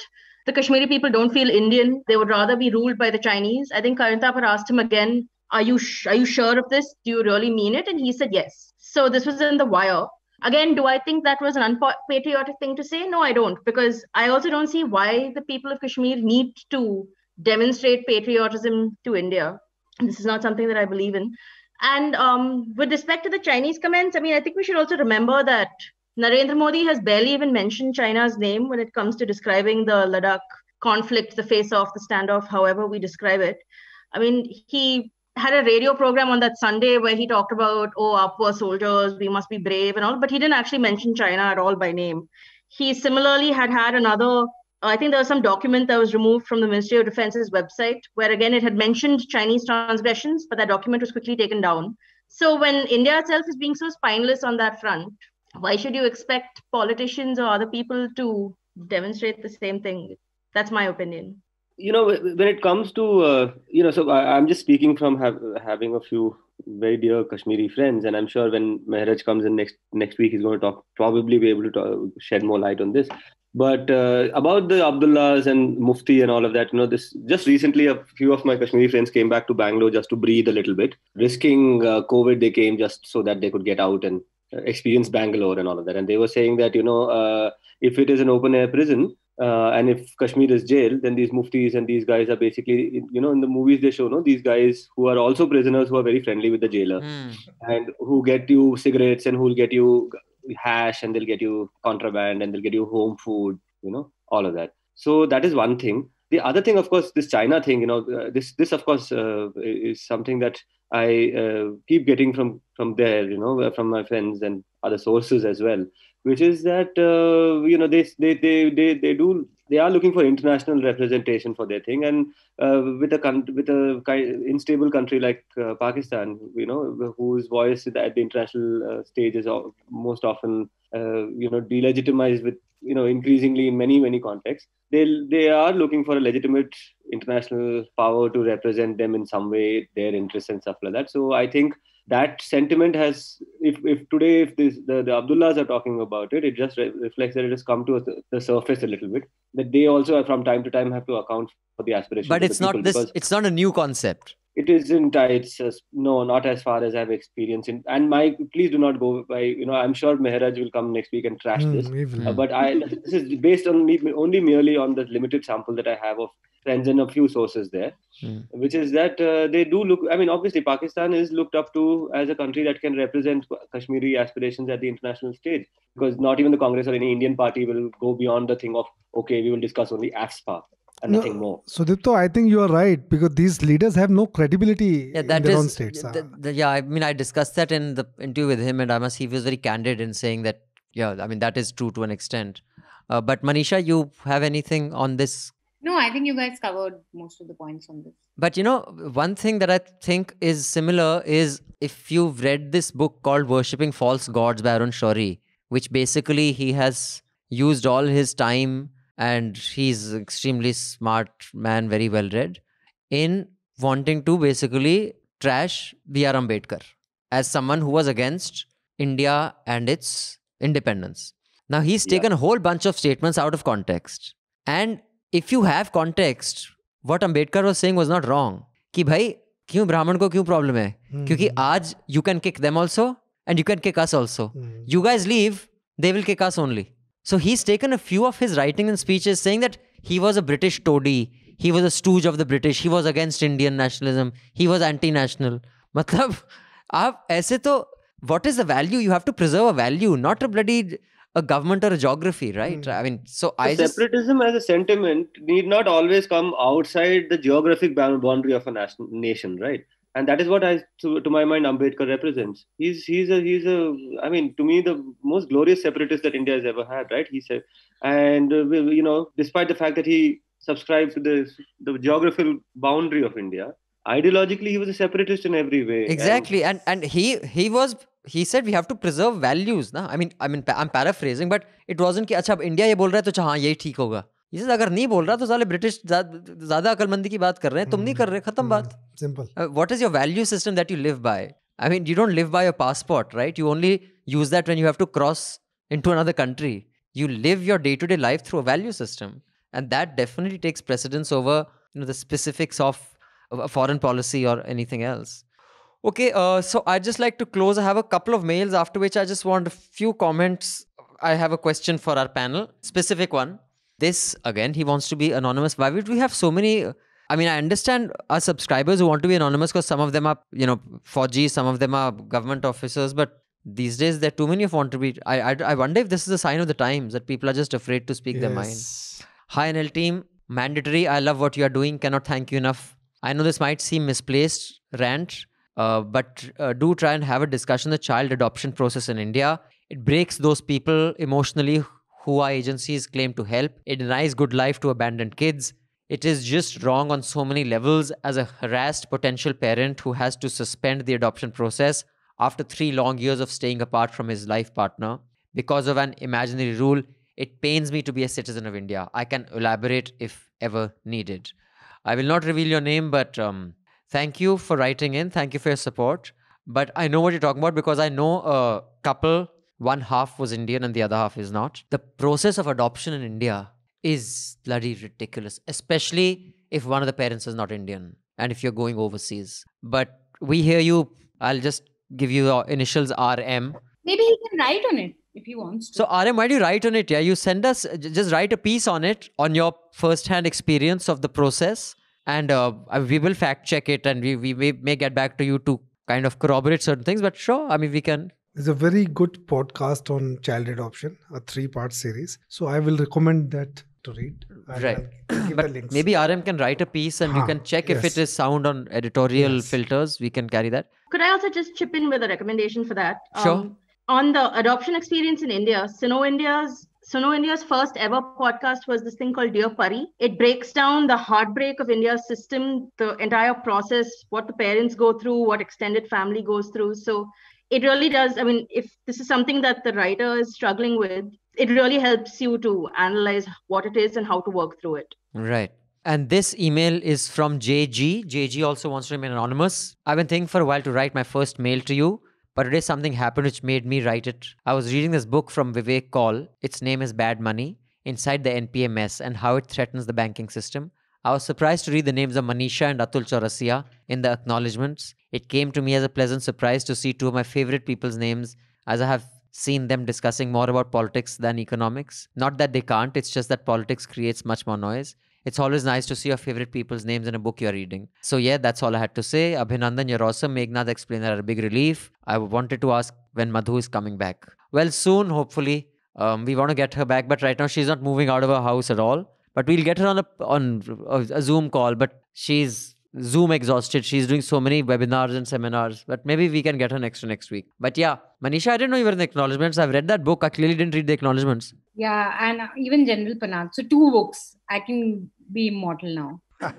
the Kashmiri people don't feel Indian. They would rather be ruled by the Chinese. I think Karan Thapar asked him again, are you, sh- are you sure of this? Do you really mean it? And he said yes. So this was in the wire. Again, do I think that was an unpatriotic thing to say? No, I don't, because I also don't see why the people of Kashmir need to demonstrate patriotism to India. This is not something that I believe in. And um, with respect to the Chinese comments, I mean, I think we should also remember that Narendra Modi has barely even mentioned China's name when it comes to describing the Ladakh conflict, the face off, the standoff, however we describe it. I mean, he had a radio program on that Sunday where he talked about, oh, our poor soldiers, we must be brave and all, but he didn't actually mention China at all by name. He similarly had had another, I think there was some document that was removed from the Ministry of Defense's website where again it had mentioned Chinese transgressions, but that document was quickly taken down. So when India itself is being so spineless on that front, why should you expect politicians or other people to demonstrate the same thing that's my opinion you know when it comes to uh, you know so I, am just speaking from having a few very dear kashmiri friends and i'm sure when mehraj comes in next next week he's going to talk probably be able to talk, shed more light on this but uh, about the abdullahs and mufti and all of that you know this just recently a few of my kashmiri friends came back to bangalore just to breathe a little bit risking uh, covid they came just so that they could get out and experience Bangalore and all of that. And they were saying that, you know, uh, if it is an open air prison uh, and if Kashmir is jail, then these muftis and these guys are basically, you know, in the movies they show, no, these guys who are also prisoners who are very friendly with the jailer mm. and who get you cigarettes and who will get you hash and they'll get you contraband and they'll get you home food, you know, all of that. So that is one thing. The other thing, of course, this China thing, you know, uh, this this of course uh, is something that I uh, keep getting from from there, you know, from my friends and other sources as well, which is that uh, you know they, they they they they do they are looking for international representation for their thing, and uh, with a with a kind unstable country like uh, Pakistan, you know, whose voice at the international uh, stage is most often uh, you know, delegitimized with, you know, increasingly in many, many contexts. They, they are looking for a legitimate international power to represent them in some way, their interests and stuff like that. So I think that sentiment has, if, if today, if this, the, the Abdullahs are talking about it, it just re- reflects that it has come to the surface a little bit, that they also from time to time have to account for the aspirations. But it's not this, it's not a new concept it isn't uh, it's just, no not as far as i've experienced in, and my please do not go by you know i'm sure mehraj will come next week and trash mm, this uh, but i [LAUGHS] this is based only only merely on the limited sample that i have of friends and a few sources there mm. which is that uh, they do look i mean obviously pakistan is looked up to as a country that can represent kashmiri aspirations at the international stage because not even the congress or any indian party will go beyond the thing of okay we will discuss only afspa and no, nothing more. So, Dipto, I think you are right because these leaders have no credibility yeah, that in their is, own states. The, the, yeah, I mean, I discussed that in the interview with him, and I must he was very candid in saying that, yeah, I mean, that is true to an extent. Uh, but Manisha, you have anything on this? No, I think you guys covered most of the points on this. But you know, one thing that I think is similar is if you've read this book called Worshipping False Gods by Arun Shourie, which basically he has used all his time and he's extremely smart man, very well read, in wanting to basically trash B.R. Ambedkar as someone who was against India and its independence. Now he's taken yeah. a whole bunch of statements out of context. And if you have context, what Ambedkar was saying was not wrong. कि भाई क्यों ब्राह्मण को क्यों problem है क्योंकि आज you can kick them also and you can kick us also you guys leave they will kick us only so he's taken a few of his writing and speeches saying that he was a British toady, he was a stooge of the British, he was against Indian nationalism, he was anti-national. मतलब आप ऐसे तो what is the value? You have to preserve a value, not a bloody a government or a geography, right? Mm. I mean, so the I separatism just... as a sentiment need not always come outside the geographic boundary of a nation, nation right? and that is what I, to, to, my mind, Ambedkar represents. He's he's a he's a. I mean, to me, the most glorious separatist that India has ever had. Right? He said, and uh, you know, despite the fact that he subscribed to the the geographical boundary of India, ideologically he was a separatist in every way. Exactly, and and, and he he was He said we have to preserve values. Na? I mean, I mean, I'm paraphrasing, but it wasn't कि अच्छा India ये बोल रहा है तो हाँ यही ठीक होगा ये अगर नहीं बोल रहा तो साले ब्रिटिश ज्यादा अकलमंदी की बात कर रहे हैं तुम नहीं कर रहे खत्म बात simple what is your value system that you live by I mean you don't live by your passport right you only use that when you have to cross into another country you live your day-to-day life through a value system and that definitely takes precedence over you know the specifics of, of a foreign policy or anything else okay uh, so i'd just like to close i have a couple of mails after which i just want a few comments i have a question for our panel specific one this again, he wants to be anonymous. Why would we have so many? I mean, I understand our subscribers who want to be anonymous because some of them are, you know, 4G, some of them are government officers, but these days there are too many of want to be. I, I, I wonder if this is a sign of the times that people are just afraid to speak yes. their mind. Hi, NL team. Mandatory. I love what you are doing. Cannot thank you enough. I know this might seem misplaced rant, uh, but uh, do try and have a discussion the child adoption process in India. It breaks those people emotionally who our agencies claim to help. It denies good life to abandoned kids. It is just wrong on so many levels as a harassed potential parent who has to suspend the adoption process after three long years of staying apart from his life partner because of an imaginary rule. It pains me to be a citizen of India. I can elaborate if ever needed. I will not reveal your name, but um, thank you for writing in. Thank you for your support. But I know what you're talking about because I know a couple one half was Indian and the other half is not. The process of adoption in India is bloody ridiculous, especially if one of the parents is not Indian and if you're going overseas. But we hear you. I'll just give you your initials RM. Maybe he can write on it if he wants to. So RM, why do you write on it? Yeah, you send us just write a piece on it on your first-hand experience of the process, and uh, we will fact check it, and we we may, may get back to you to kind of corroborate certain things. But sure, I mean we can there's a very good podcast on child adoption, a three part series. So I will recommend that to read. right. but maybe RM can write a piece and you can check yes. if it is sound on editorial yes. filters. We can carry that. Could I also just chip in with a recommendation for that? Sure. Um, on the adoption experience in India, Suno India's Suno India's first ever podcast was this thing called Dear Pari. It breaks down the heartbreak of India's system, the entire process, what the parents go through, what extended family goes through. So it really does. I mean, if this is something that the writer is struggling with, it really helps you to analyze what it is and how to work through it. Right. And this email is from JG. JG also wants to remain anonymous. I've been thinking for a while to write my first mail to you, but today something happened which made me write it. I was reading this book from Vivek Kaul. Its name is Bad Money Inside the NPA Mess and How It Threatens the Banking System. I was surprised to read the names of Manisha and Atul Chaurasia in the acknowledgements. It came to me as a pleasant surprise to see two of my favorite people's names, as I have seen them discussing more about politics than economics. Not that they can't, it's just that politics creates much more noise. It's always nice to see your favorite people's names in a book you're reading. So, yeah, that's all I had to say. Abhinandan, you're awesome. Meghnad explained that a big relief. I wanted to ask when Madhu is coming back. Well, soon, hopefully. Um, we want to get her back, but right now she's not moving out of her house at all. But we'll get her on a on a Zoom call. But she's Zoom exhausted. She's doing so many webinars and seminars. But maybe we can get her next next week. But yeah, Manisha, I didn't know you were in the acknowledgements. I've read that book. I clearly didn't read the acknowledgements. Yeah, and even General Panat. So two books. I can be immortal now. [LAUGHS]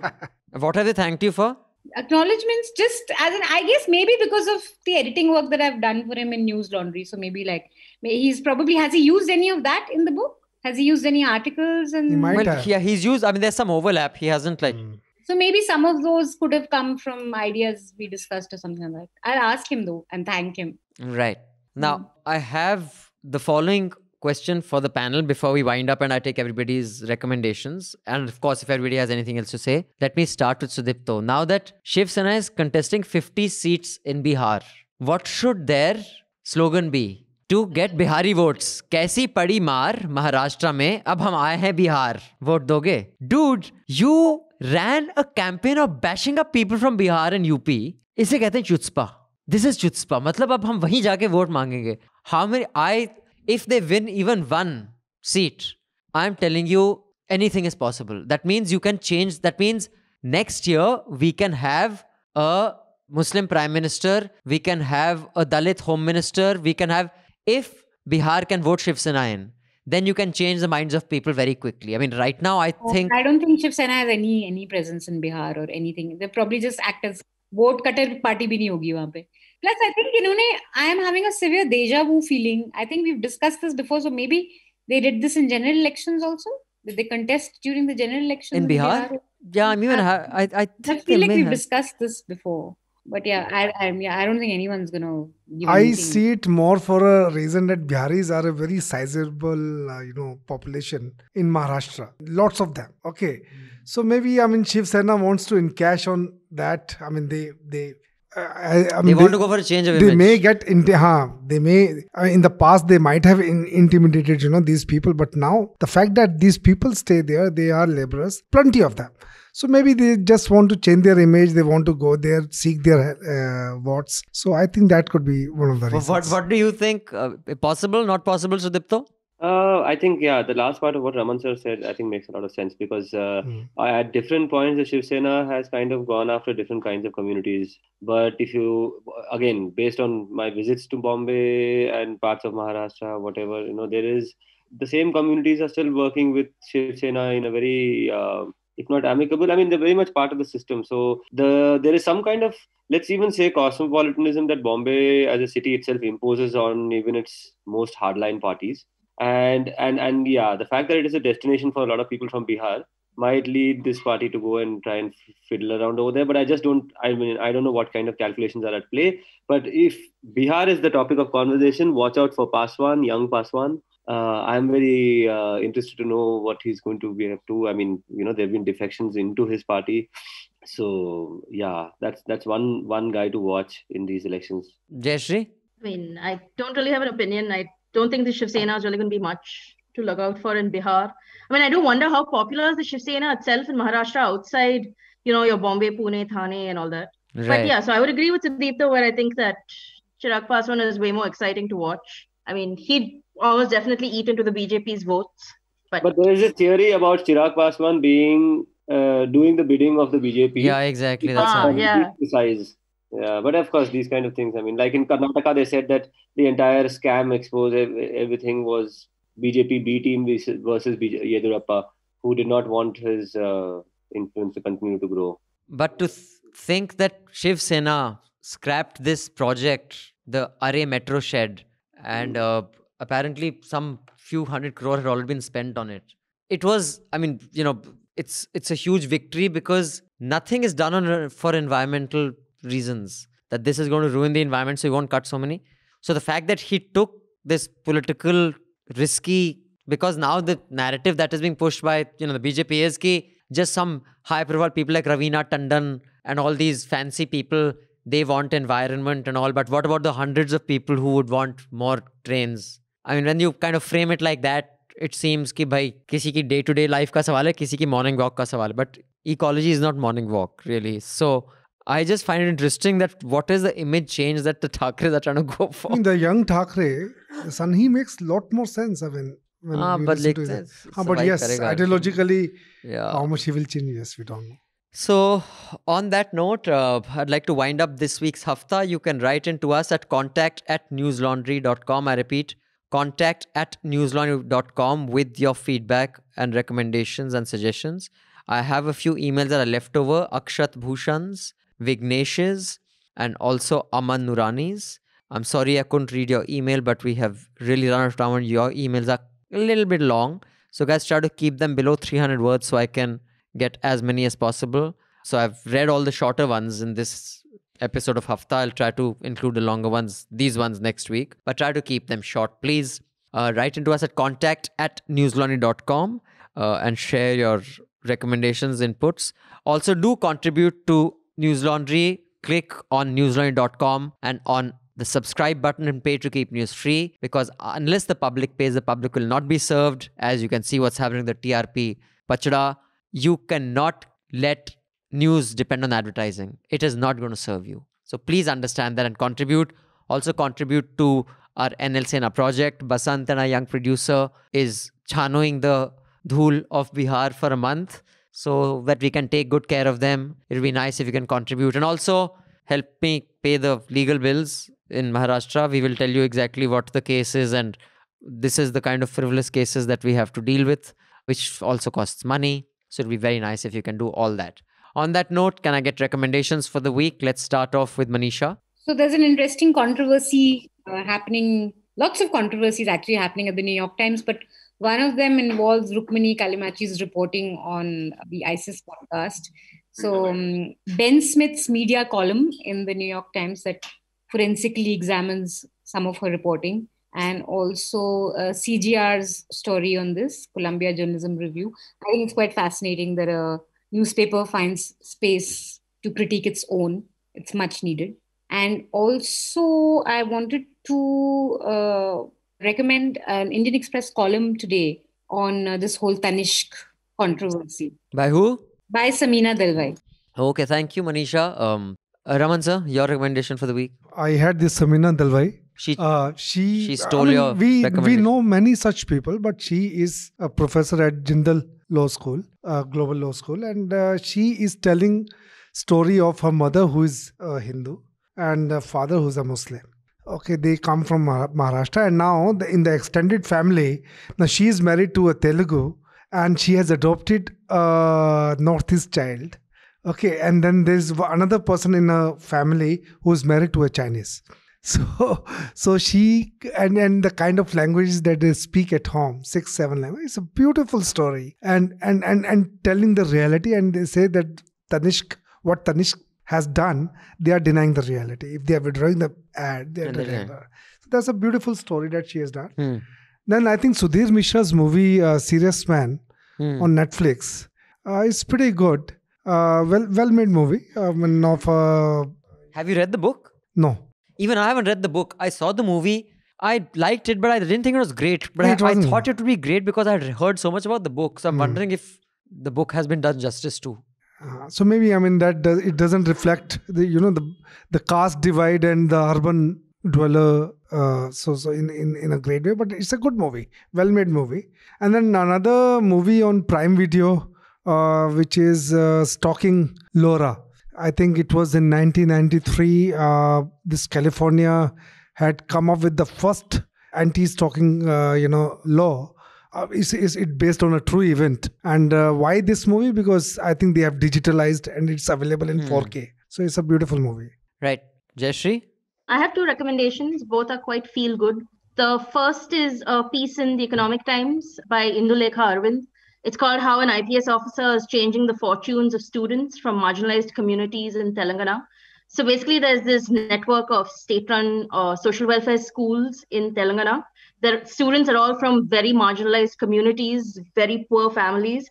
what have they thanked you for? Acknowledgements, just as an, I guess maybe because of the editing work that I've done for him in News Laundry. So maybe like he's probably has he used any of that in the book? Has he used any articles? And He might Well, have. yeah, he's used. I mean, there's some overlap. He hasn't like. Mm. so maybe some of those could have come from ideas we discussed or something like that. I'll ask him though and thank him. Right. Now, I have the following question for the panel before we wind up and I take everybody's recommendations. And of course, if everybody has anything else to say, let me start with Sudipto. Now that Shiv Sena is contesting 50 seats in Bihar, what should their slogan be? To get Bihari votes. कैसी पड़ी मार महाराष्ट्र में अब हम आए हैं Bihar vote दोगे Dude, you ran a campaign of bashing up people from Bihar and UP. इसे कहते हैं chutzpah. दिस इज चुत्सपा मतलब अब हम वहीं जाके वोट मांगेंगे how many I if they win even one seat I am telling you anything is possible that means you can change that means next year we can have a Muslim Prime Minister, we can have a Dalit Home Minister, we can have, if Bihar can vote Shiv Sena in, then you can change the minds of people very quickly. I mean, right now, I think. I don't think Shiv Sena has any any presence in Bihar or anything. They probably just act as vote cutter party भी नहीं होगी वहाँ पे. Plus, I think इन्होंने I am having a severe deja vu feeling. I think we've discussed this before, so maybe they did this in general elections also. Did they contest during the general elections In Bihar? Yeah, I mean, Uh, I, I, I I think feel they like may we've have. discussed this before. But yeah, I, I'm yeah, I don't think anyone's gonna. Give I anything. see it more for a reason that Biharis are a very sizable, uh, you know, population in Maharashtra. Lots of them. Okay, so maybe I mean Shiv Sena wants to encash on that. I mean they they. I, I They mean, want to go for a change of they image. may get into huh, they may uh, in the past they might have in, intimidated you know these people but now the fact that these people stay there they are laborers plenty of them so maybe they just want to change their image they want to go there seek their uh, votes so i think that could be one of the reasons What what do you think? Uh, possible? Not possible, Sudipto? Uh, I think yeah, the last part of what Raman sir said, I think makes a lot of sense because uh, Hmm. at different points, the Shiv Sena has kind of gone after different kinds of communities. But if you again, based on my visits to Bombay and parts of Maharashtra, whatever you know, there is the same communities are still working with Shiv Sena in a very uh, if not amicable, I mean they're very much part of the system. So the there is some kind of let's even say cosmopolitanism that Bombay as a city itself imposes on even its most hardline parties. And and and yeah, the fact that it is a destination for a lot of people from Bihar might lead this party to go and try and fiddle around over there. But I just don't. I mean, I don't know what kind of calculations are at play. But if Bihar is the topic of conversation, watch out for Paswan, young Paswan. Uh, I'm very uh, interested to know what he's going to be up to. I mean, you know, there have been defections into his party, so yeah, that's that's one one guy to watch in these elections. Jayashri? I mean, I don't really have an opinion. I don't think the Shiv Sena is really going to be much to look out for in Bihar. I mean, I do wonder how popular is the Shiv Sena itself in Maharashtra outside, you know, your Bombay, Pune, Thane, and all that. Right. But yeah, so I would agree with Sudeep though, where I think that Chirag Paswan is way more exciting to watch. I mean, he'd almost definitely eat into the BJP's votes. But, But there is a theory about Chirag Paswan being uh, doing the bidding of the BJP. Yeah, exactly. That's Ah, how. yeah. Precise. Yeah, but of course, these kind of things. I mean, like in Karnataka, they said that the entire scam expose everything was BJP B team versus BJ- Yediyurappa, who did not want his uh, influence to continue to grow. But to th- think that Shiv Sena scrapped this project the Aarey metro shed, and uh, apparently some few hundred crore had already been spent on it. It was, I mean, you know, it's it's a huge victory because nothing is done on for environmental reasons that this is going to ruin the environment, so you won't cut so many. So the fact that he took this political risky because now the narrative that is being pushed by you know the BJP is ki just some high profile people like Raveena Tandon and all these fancy people they want environment and all but what about the hundreds of people who would want more trains i mean when you kind of frame it like that it seems कि भाई किसी की day to day life का सवाल है किसी की morning walk का सवाल है But ecology is not morning walk really. So I just find it interesting that what is the image change that the Thackerays are trying to go for. I mean, the young Thackeray, the son, he makes lot more sense. I mean, when Ah, but like Ah, but yes, ideologically, Yeah. how much he will change, yes, we don't know. So, on that note, uh, I'd like to wind up this week's Hafta. You can write in to us at contact at newslaundry.com. I repeat, contact at newslaundry.com with your feedback and recommendations and suggestions. I have a few emails that are left over Akshat Bhushans, Vignesh's, and also Aman Nurani's. I'm sorry I couldn't read your email, but we have really run out of time and your emails are a little bit long. So, guys, try to keep them below 300 words so I can get as many as possible. So, I've read all the shorter ones in this episode of Hafta. I'll try to include the longer ones, these ones next week, but try to keep them short. Please uh, write into us at contact at newslaundry.com uh, and share your recommendations, inputs. Also, do contribute to News Laundry. Click on newslaundry.com and on the subscribe button and pay to keep news free because unless the public pays, the public will not be served. As you can see, what's happening the TRP Pachada, you cannot let news depend on advertising. It is not going to serve you. So please understand that and contribute. Also contribute to our NL Sena project. Basant and our young producer is chanoing the dhul of Bihar for a month so that we can take good care of them. It'll be nice if you can contribute and also help me pay the legal bills in Maharashtra. We will tell you exactly what the case is and this is the kind of frivolous cases that we have to deal with, which also costs money. So it'll be very nice if you can do all that. On that note, can I get recommendations for the week? Let's start off with Manisha. So there's an interesting controversy uh, happening. Lots of controversies actually happening at the New York Times, but one of them involves Rukmini Callimachi's reporting on the ISIS podcast. So um, Ben Smith's media column in the New York Times that forensically examines some of her reporting, and also uh, CJR's story on this Columbia Journalism Review. I think it's quite fascinating that a newspaper finds space to critique its own. It's much needed. And also, I wanted to uh, recommend an Indian Express column today on uh, this whole Tanishq controversy By who? by Sameena Dalwai. Okay, thank you, Manisha. Um, uh, Raman sir, your recommendation for the week? I had this Sameena Dalwai. She Uh, she She I stole mean, your we we know many such people, but she is a professor at Jindal Law School, uh, Global Law School, and uh, she is telling story of her mother who is a Hindu and a father who's a Muslim. Okay, they come from Maharashtra, and now in the extended family, now she is married to a Telugu, and she has adopted a Northeast child. Okay, and then there's another person in her family who's married to a Chinese. [LAUGHS] So, so she and and the kind of languages that they speak at home, six seven language. It's a beautiful story, and and and and telling the reality. And they say that Tanishq, what Tanishq has done, they are denying the reality. If they are withdrawing the ad, they are denying. the- So that's a beautiful story that she has done. Hmm. Then I think Sudhir Mishra's movie uh, Serious Man Hmm. on Netflix uh, is pretty good. Uh, well, well made movie. I mean, of uh, Have you read the book? no. Even I haven't read the book. I saw the movie. I liked it, but I didn't think it was great. But No, I, I thought it would be great because I had heard so much about the book. So I'm Hmm. wondering if the book has been done justice too. Uh, so maybe I mean that does, it doesn't reflect the you know the the caste divide and the urban dweller. Uh, so so in, in in a great way, but it's a good movie, well made movie. And then another movie on Prime Video, uh, which is uh, Stalking Laura. I think it was in 1993. Uh, this California had come up with the first anti-stalking uh, you know law uh, is, is it based on a true event and uh, why this movie because i think they have digitalized and it's available in 4k so it's a beautiful movie Right. Jayashree? I have two recommendations. Both are quite feel good. The first is a piece in the Economic Times by Indulekha Aravind. It's called How an IPS Officer is Changing the Fortunes of Students from Marginalized Communities in Telangana. So basically, there's this network of state run uh, social welfare schools in Telangana. The students are all from very marginalized communities, very poor families.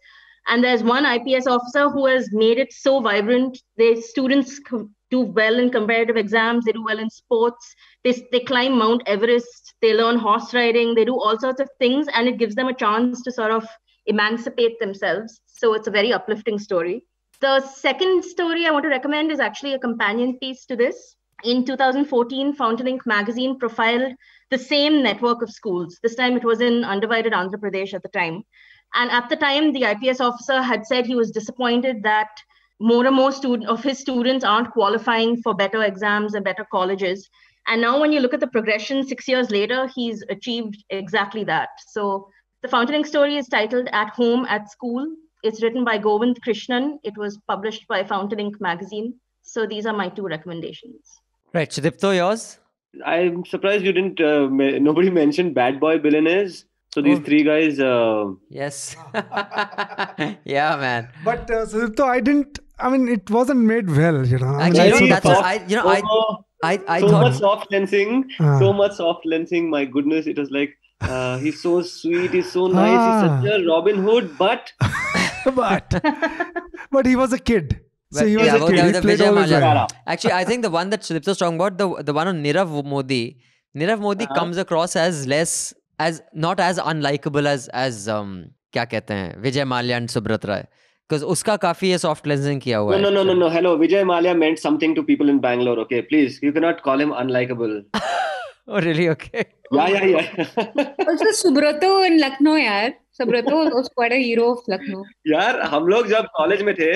And there's one IPS officer who has made it so vibrant. The students do well in comparative exams, they do well in sports, they, they climb Mount Everest, they learn horse riding, they do all sorts of things, and it gives them a chance to sort of emancipate themselves. So it's a very uplifting story. The second story I want to recommend is actually a companion piece to this. In 2014, Fountain Ink magazine profiled the same network of schools. This time it was in undivided Andhra Pradesh at the time. And at the time, the IPS officer had said he was disappointed that more and more student, of his students aren't qualifying for better exams and better colleges. And now, when you look at the progression six years later, he's achieved exactly that. So, the Fountain Ink story is titled At Home at School. It's written by Govind Krishnan. It was published by Fountain Ink magazine. So, these are my two recommendations. Right. Sudipto, yours? I'm surprised you didn't, uh, nobody mentioned Bad Boy Billionaires. So these oh. three guys. Uh... Yes. [LAUGHS] yeah, man. But uh, Sudipto, I didn't. I mean, it wasn't made well, you know. Actually, I mean, that's what I, you know, I, I, I so thought... much soft lensing, uh. so much soft lensing. My goodness, it was like uh, he's so sweet, he's so nice, ah. he's such a Robin Hood, but [LAUGHS] but but he was a kid. So he was yeah, a kid. The, the Actually, I think the one that was talking about, the the one on Nirav Modi, Nirav Modi uh-huh. comes across as less as not as unlikable as as um क्या कहते हैं Vijay Mallya and Subrata Roy because उसका काफ़ी soft lensing किया हुआ no, no no no no hello Vijay Mallya meant something to people in Bangalore okay please you cannot call him unlikable oh really okay yeah yeah yeah also Subrato in Lucknow yaar Subrato was quite a hero of Lucknow यार हम लोग जब college में थे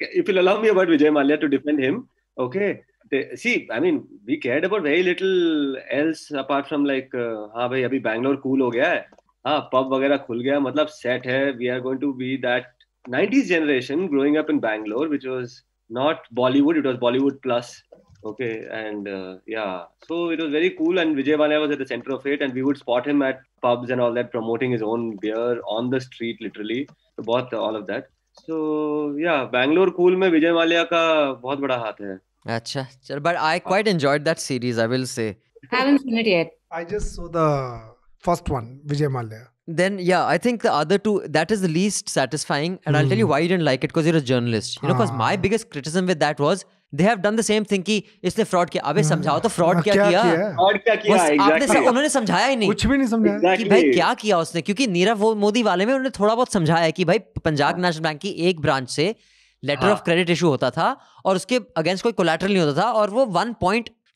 if you'll allow me about Vijay Mallya to defend him, okay. They, see, I mean, we cared about very little else apart from like, uh, हाँ भाई अभी Bangalore cool हो गया है, हाँ pub वगैरह खुल गया, मतलब set है. We are going to be that 90s generation growing up in Bangalore, which was not Bollywood, it was Bollywood plus. Okay, and uh, yeah, so it was very cool. And Vijay Mallya was at the center of it, and we would spot him at pubs and all that, promoting his own beer on the street, literally. So, both all of that. सो या Bangalore cool में विजय माल्या का बहुत बड़ा हाथ है। अच्छा चल but I quite enjoyed that series I will say I haven't seen it yet I just saw the first one Vijay Mallya Then, yeah, I think the other two, that is the least satisfying. And mm. I'll tell you hmm. why you didn't like it because you're a journalist. You know, because my ah. biggest criticism with that was they have done the same thing कि इसने fraud किया अबे समझाओ तो fraud क्या किया fraud क्या किया आपने सब उन्होंने समझाया ही नहीं कुछ भी नहीं समझाया कि भाई क्या किया उसने क्योंकि नीरव मोदी वाले में उन्होंने थोड़ा बहुत समझाया कि भाई पंजाब नेशनल बैंक की एक ब्रांच से लेटर ऑफ़ क्रेडिट इशू होता था और उसके अगेंस्ट कोई कोलेटरल नहीं होता था और वो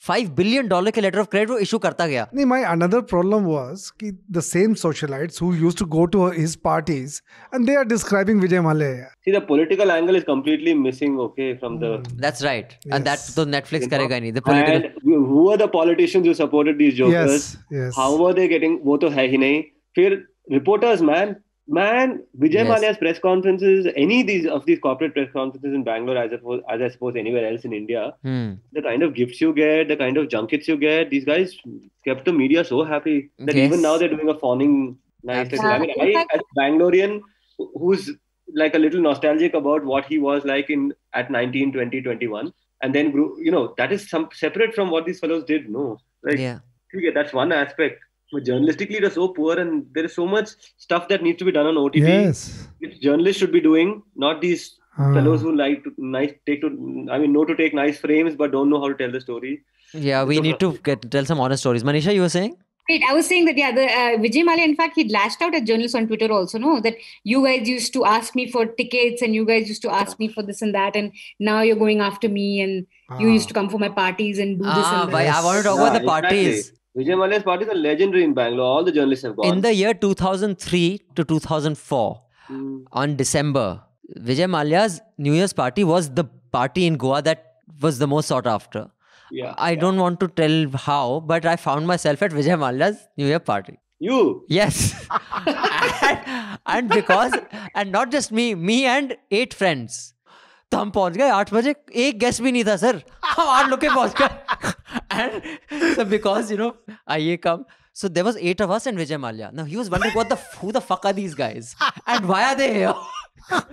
1.5 बिलियन डॉलर के लेटर ऑफ़ क्रेडिट वो इशू करता गया नहीं माय अनदर प्रॉब्लम वाज कि the same socialites who used to go to his parties and they are describing Vijay Mallya see the political angle is completely missing okay from the that's right yes. and that तो netflix you करेगा the political and who are the politicians who supported these jokers yes, yes. how were they getting वो तो है ही नहीं फिर reporters man Man, Vijay yes. Mallya's press conferences, any of these of these corporate press conferences in Bangalore, as I suppose, as I suppose anywhere else in India, hmm. the kind of gifts you get, the kind of junkets you get, these guys kept the media so happy that yes. even now they're doing a fawning nice. I mean, I as a Bangalorean who's like a little nostalgic about what he was like in at 19, 20, 21, and then grew, you know, that is some separate from what these fellows did. No, like, yeah, that's one aspect but journalistically they're so poor and there is so much stuff that needs to be done on OTT yes. which journalists should be doing not these uh. fellows who like to nice take to I mean know to take nice frames but don't know how to tell the story yeah we so, need to get tell some honest stories Manisha you were saying Wait, I was saying that yeah, the uh, Vijay Mallya, in fact, he lashed out at journalists on Twitter also. No, that you guys used to ask me for tickets and you guys used to ask me for this and that, and now you're going after me and you used to come for my parties and do this ah, and that. I want to talk about the parties. Exactly. Vijay Mallya's parties are legendary in Bangalore. All the journalists have gone. In the year 2003 to 2004, mm. on December, Vijay Mallya's New Year's party was the party in Goa that was the most sought after. Yeah, I yeah. don't want to tell how, but I found myself at Vijay Mallya's New Year party. You? Yes. [LAUGHS] and, and because, and not just me, me and eight friends. तो हम पहुँच गए आठ बजे एक guest भी नहीं था सर हम आठ लोग के पहुँच गए so because you know I come. So there was eight of us and Vijay Malia. Now he was wondering what the who the fuck are these guys and why are they here?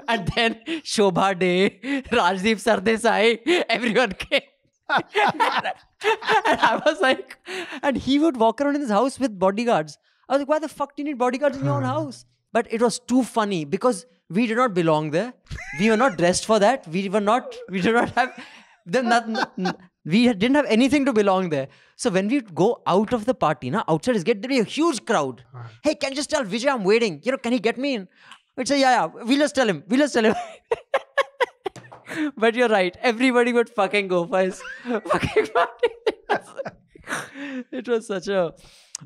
and then Shobha Day, Rajdeep Sardesai, everyone came. and I was like, and he would walk around in his house with bodyguards. I was like, why the fuck do you need bodyguards in your own house? But it was too funny because we did not belong there. We were not dressed for that. We were not, we did not have, the, not, not- we didn't have anything to belong there. So when we go out of the party, now outside is get there be a huge crowd. Hey, can you just tell Vijay I'm waiting? You know, can he get me in? We'd say, yeah, yeah, we'll just tell him. We'll just tell him. [LAUGHS] but you're right. Everybody would fucking go for his [LAUGHS] fucking party. [LAUGHS] it was such a.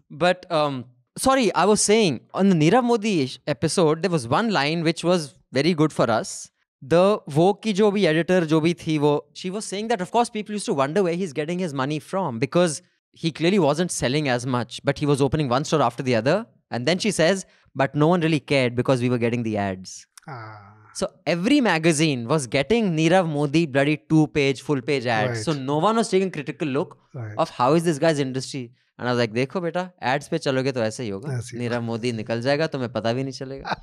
But um, sorry, I was saying on the Nirav Modi episode, there was one line which was very good for us. The वो ki, जो भी editor जो भी thi, वो she was saying that of course people used to wonder where he's getting his money from because he clearly wasn't selling as much but he was opening one store after the other and then she says but no one really cared because we were getting the ads. Ah. So every magazine was getting Nirav Modi bloody two page, full page ads. Right. So no one was taking critical look right. of how is this guy's industry. And I like देखो बेटा ads पे चलोगे तो ऐसे ही होगा नीरव मोदी निकल जाएगा तुम्हें पता भी नहीं चलेगा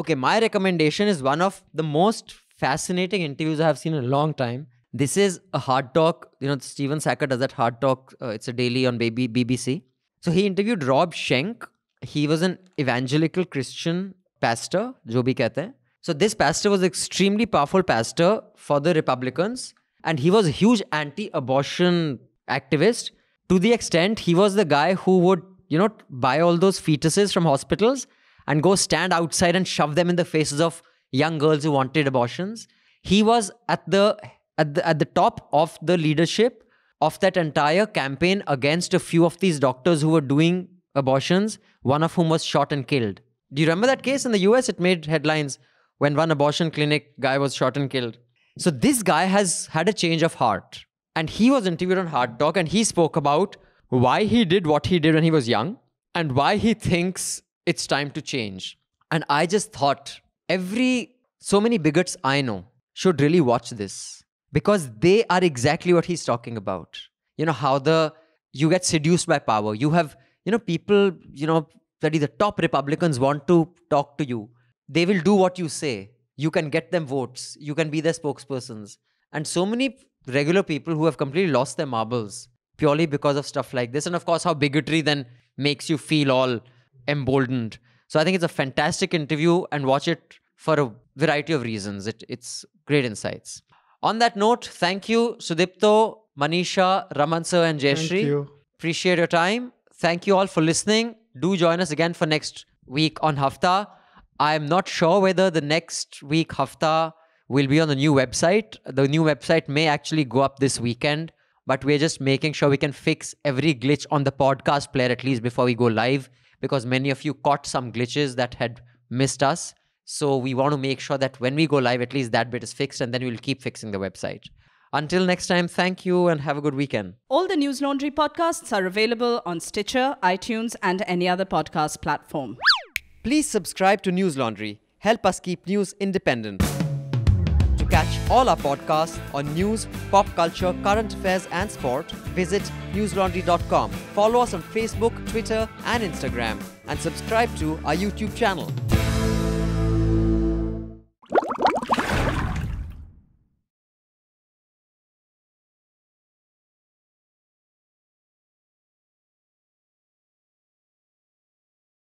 okay my recommendation is one of the most fascinating interviews I have seen in a long time. This is a hard talk. You know, Stephen Sackur does that hard talk. Uh, it's a daily on baby BBC. So he interviewed Rob Schenck. He was an evangelical Christian pastor, jo bhi. So this pastor was extremely powerful pastor for the Republicans, and he was a huge anti-abortion activist to the extent he was the guy who would you know buy all those fetuses from hospitals and go stand outside and shove them in the faces of young girls who wanted abortions. He was at the at the at the top of the leadership of that entire campaign against a few of these doctors who were doing abortions one of whom was shot and killed. Do you remember that case? In the US it made headlines when one abortion clinic guy was shot and killed. So this guy has had a change of heart and he was interviewed on hard talk and he spoke about why he did what he did when he was young and why he thinks it's time to change. And i just thought every so many bigots i know should really watch this because they are exactly what he's talking about. You know how the you get seduced by power. You have you know people you know that the top republicans want to talk to you. They will do what you say. You can get them votes. You can be their spokespersons. And so many regular people who have completely lost their marbles purely because of stuff like this and of course how bigotry then makes you feel all emboldened so i think it's a fantastic interview and watch it for a variety of reasons it, it's great insights on that note thank you sudipto manisha raman sir and Thank you. Appreciate your time. Thank you all for listening. Do join us again for next week on Hafta. I'm not sure whether the next week Hafta will be on the new website. The new website may actually go up this weekend, but we're just making sure we can fix every glitch on the podcast player at least before we go live because many of you caught some glitches that had missed us. So we want to make sure that when we go live, at least that bit is fixed and then we'll keep fixing the website. Until next time, thank you and have a good weekend. All the News Laundry podcasts are available on Stitcher, iTunes, and any other podcast platform. Please subscribe to News Laundry. Help us keep news independent. To catch all our podcasts on news, pop culture, current affairs, and sport, visit newslaundry.com. Follow us on Facebook, Twitter, and Instagram, and subscribe to our YouTube channel.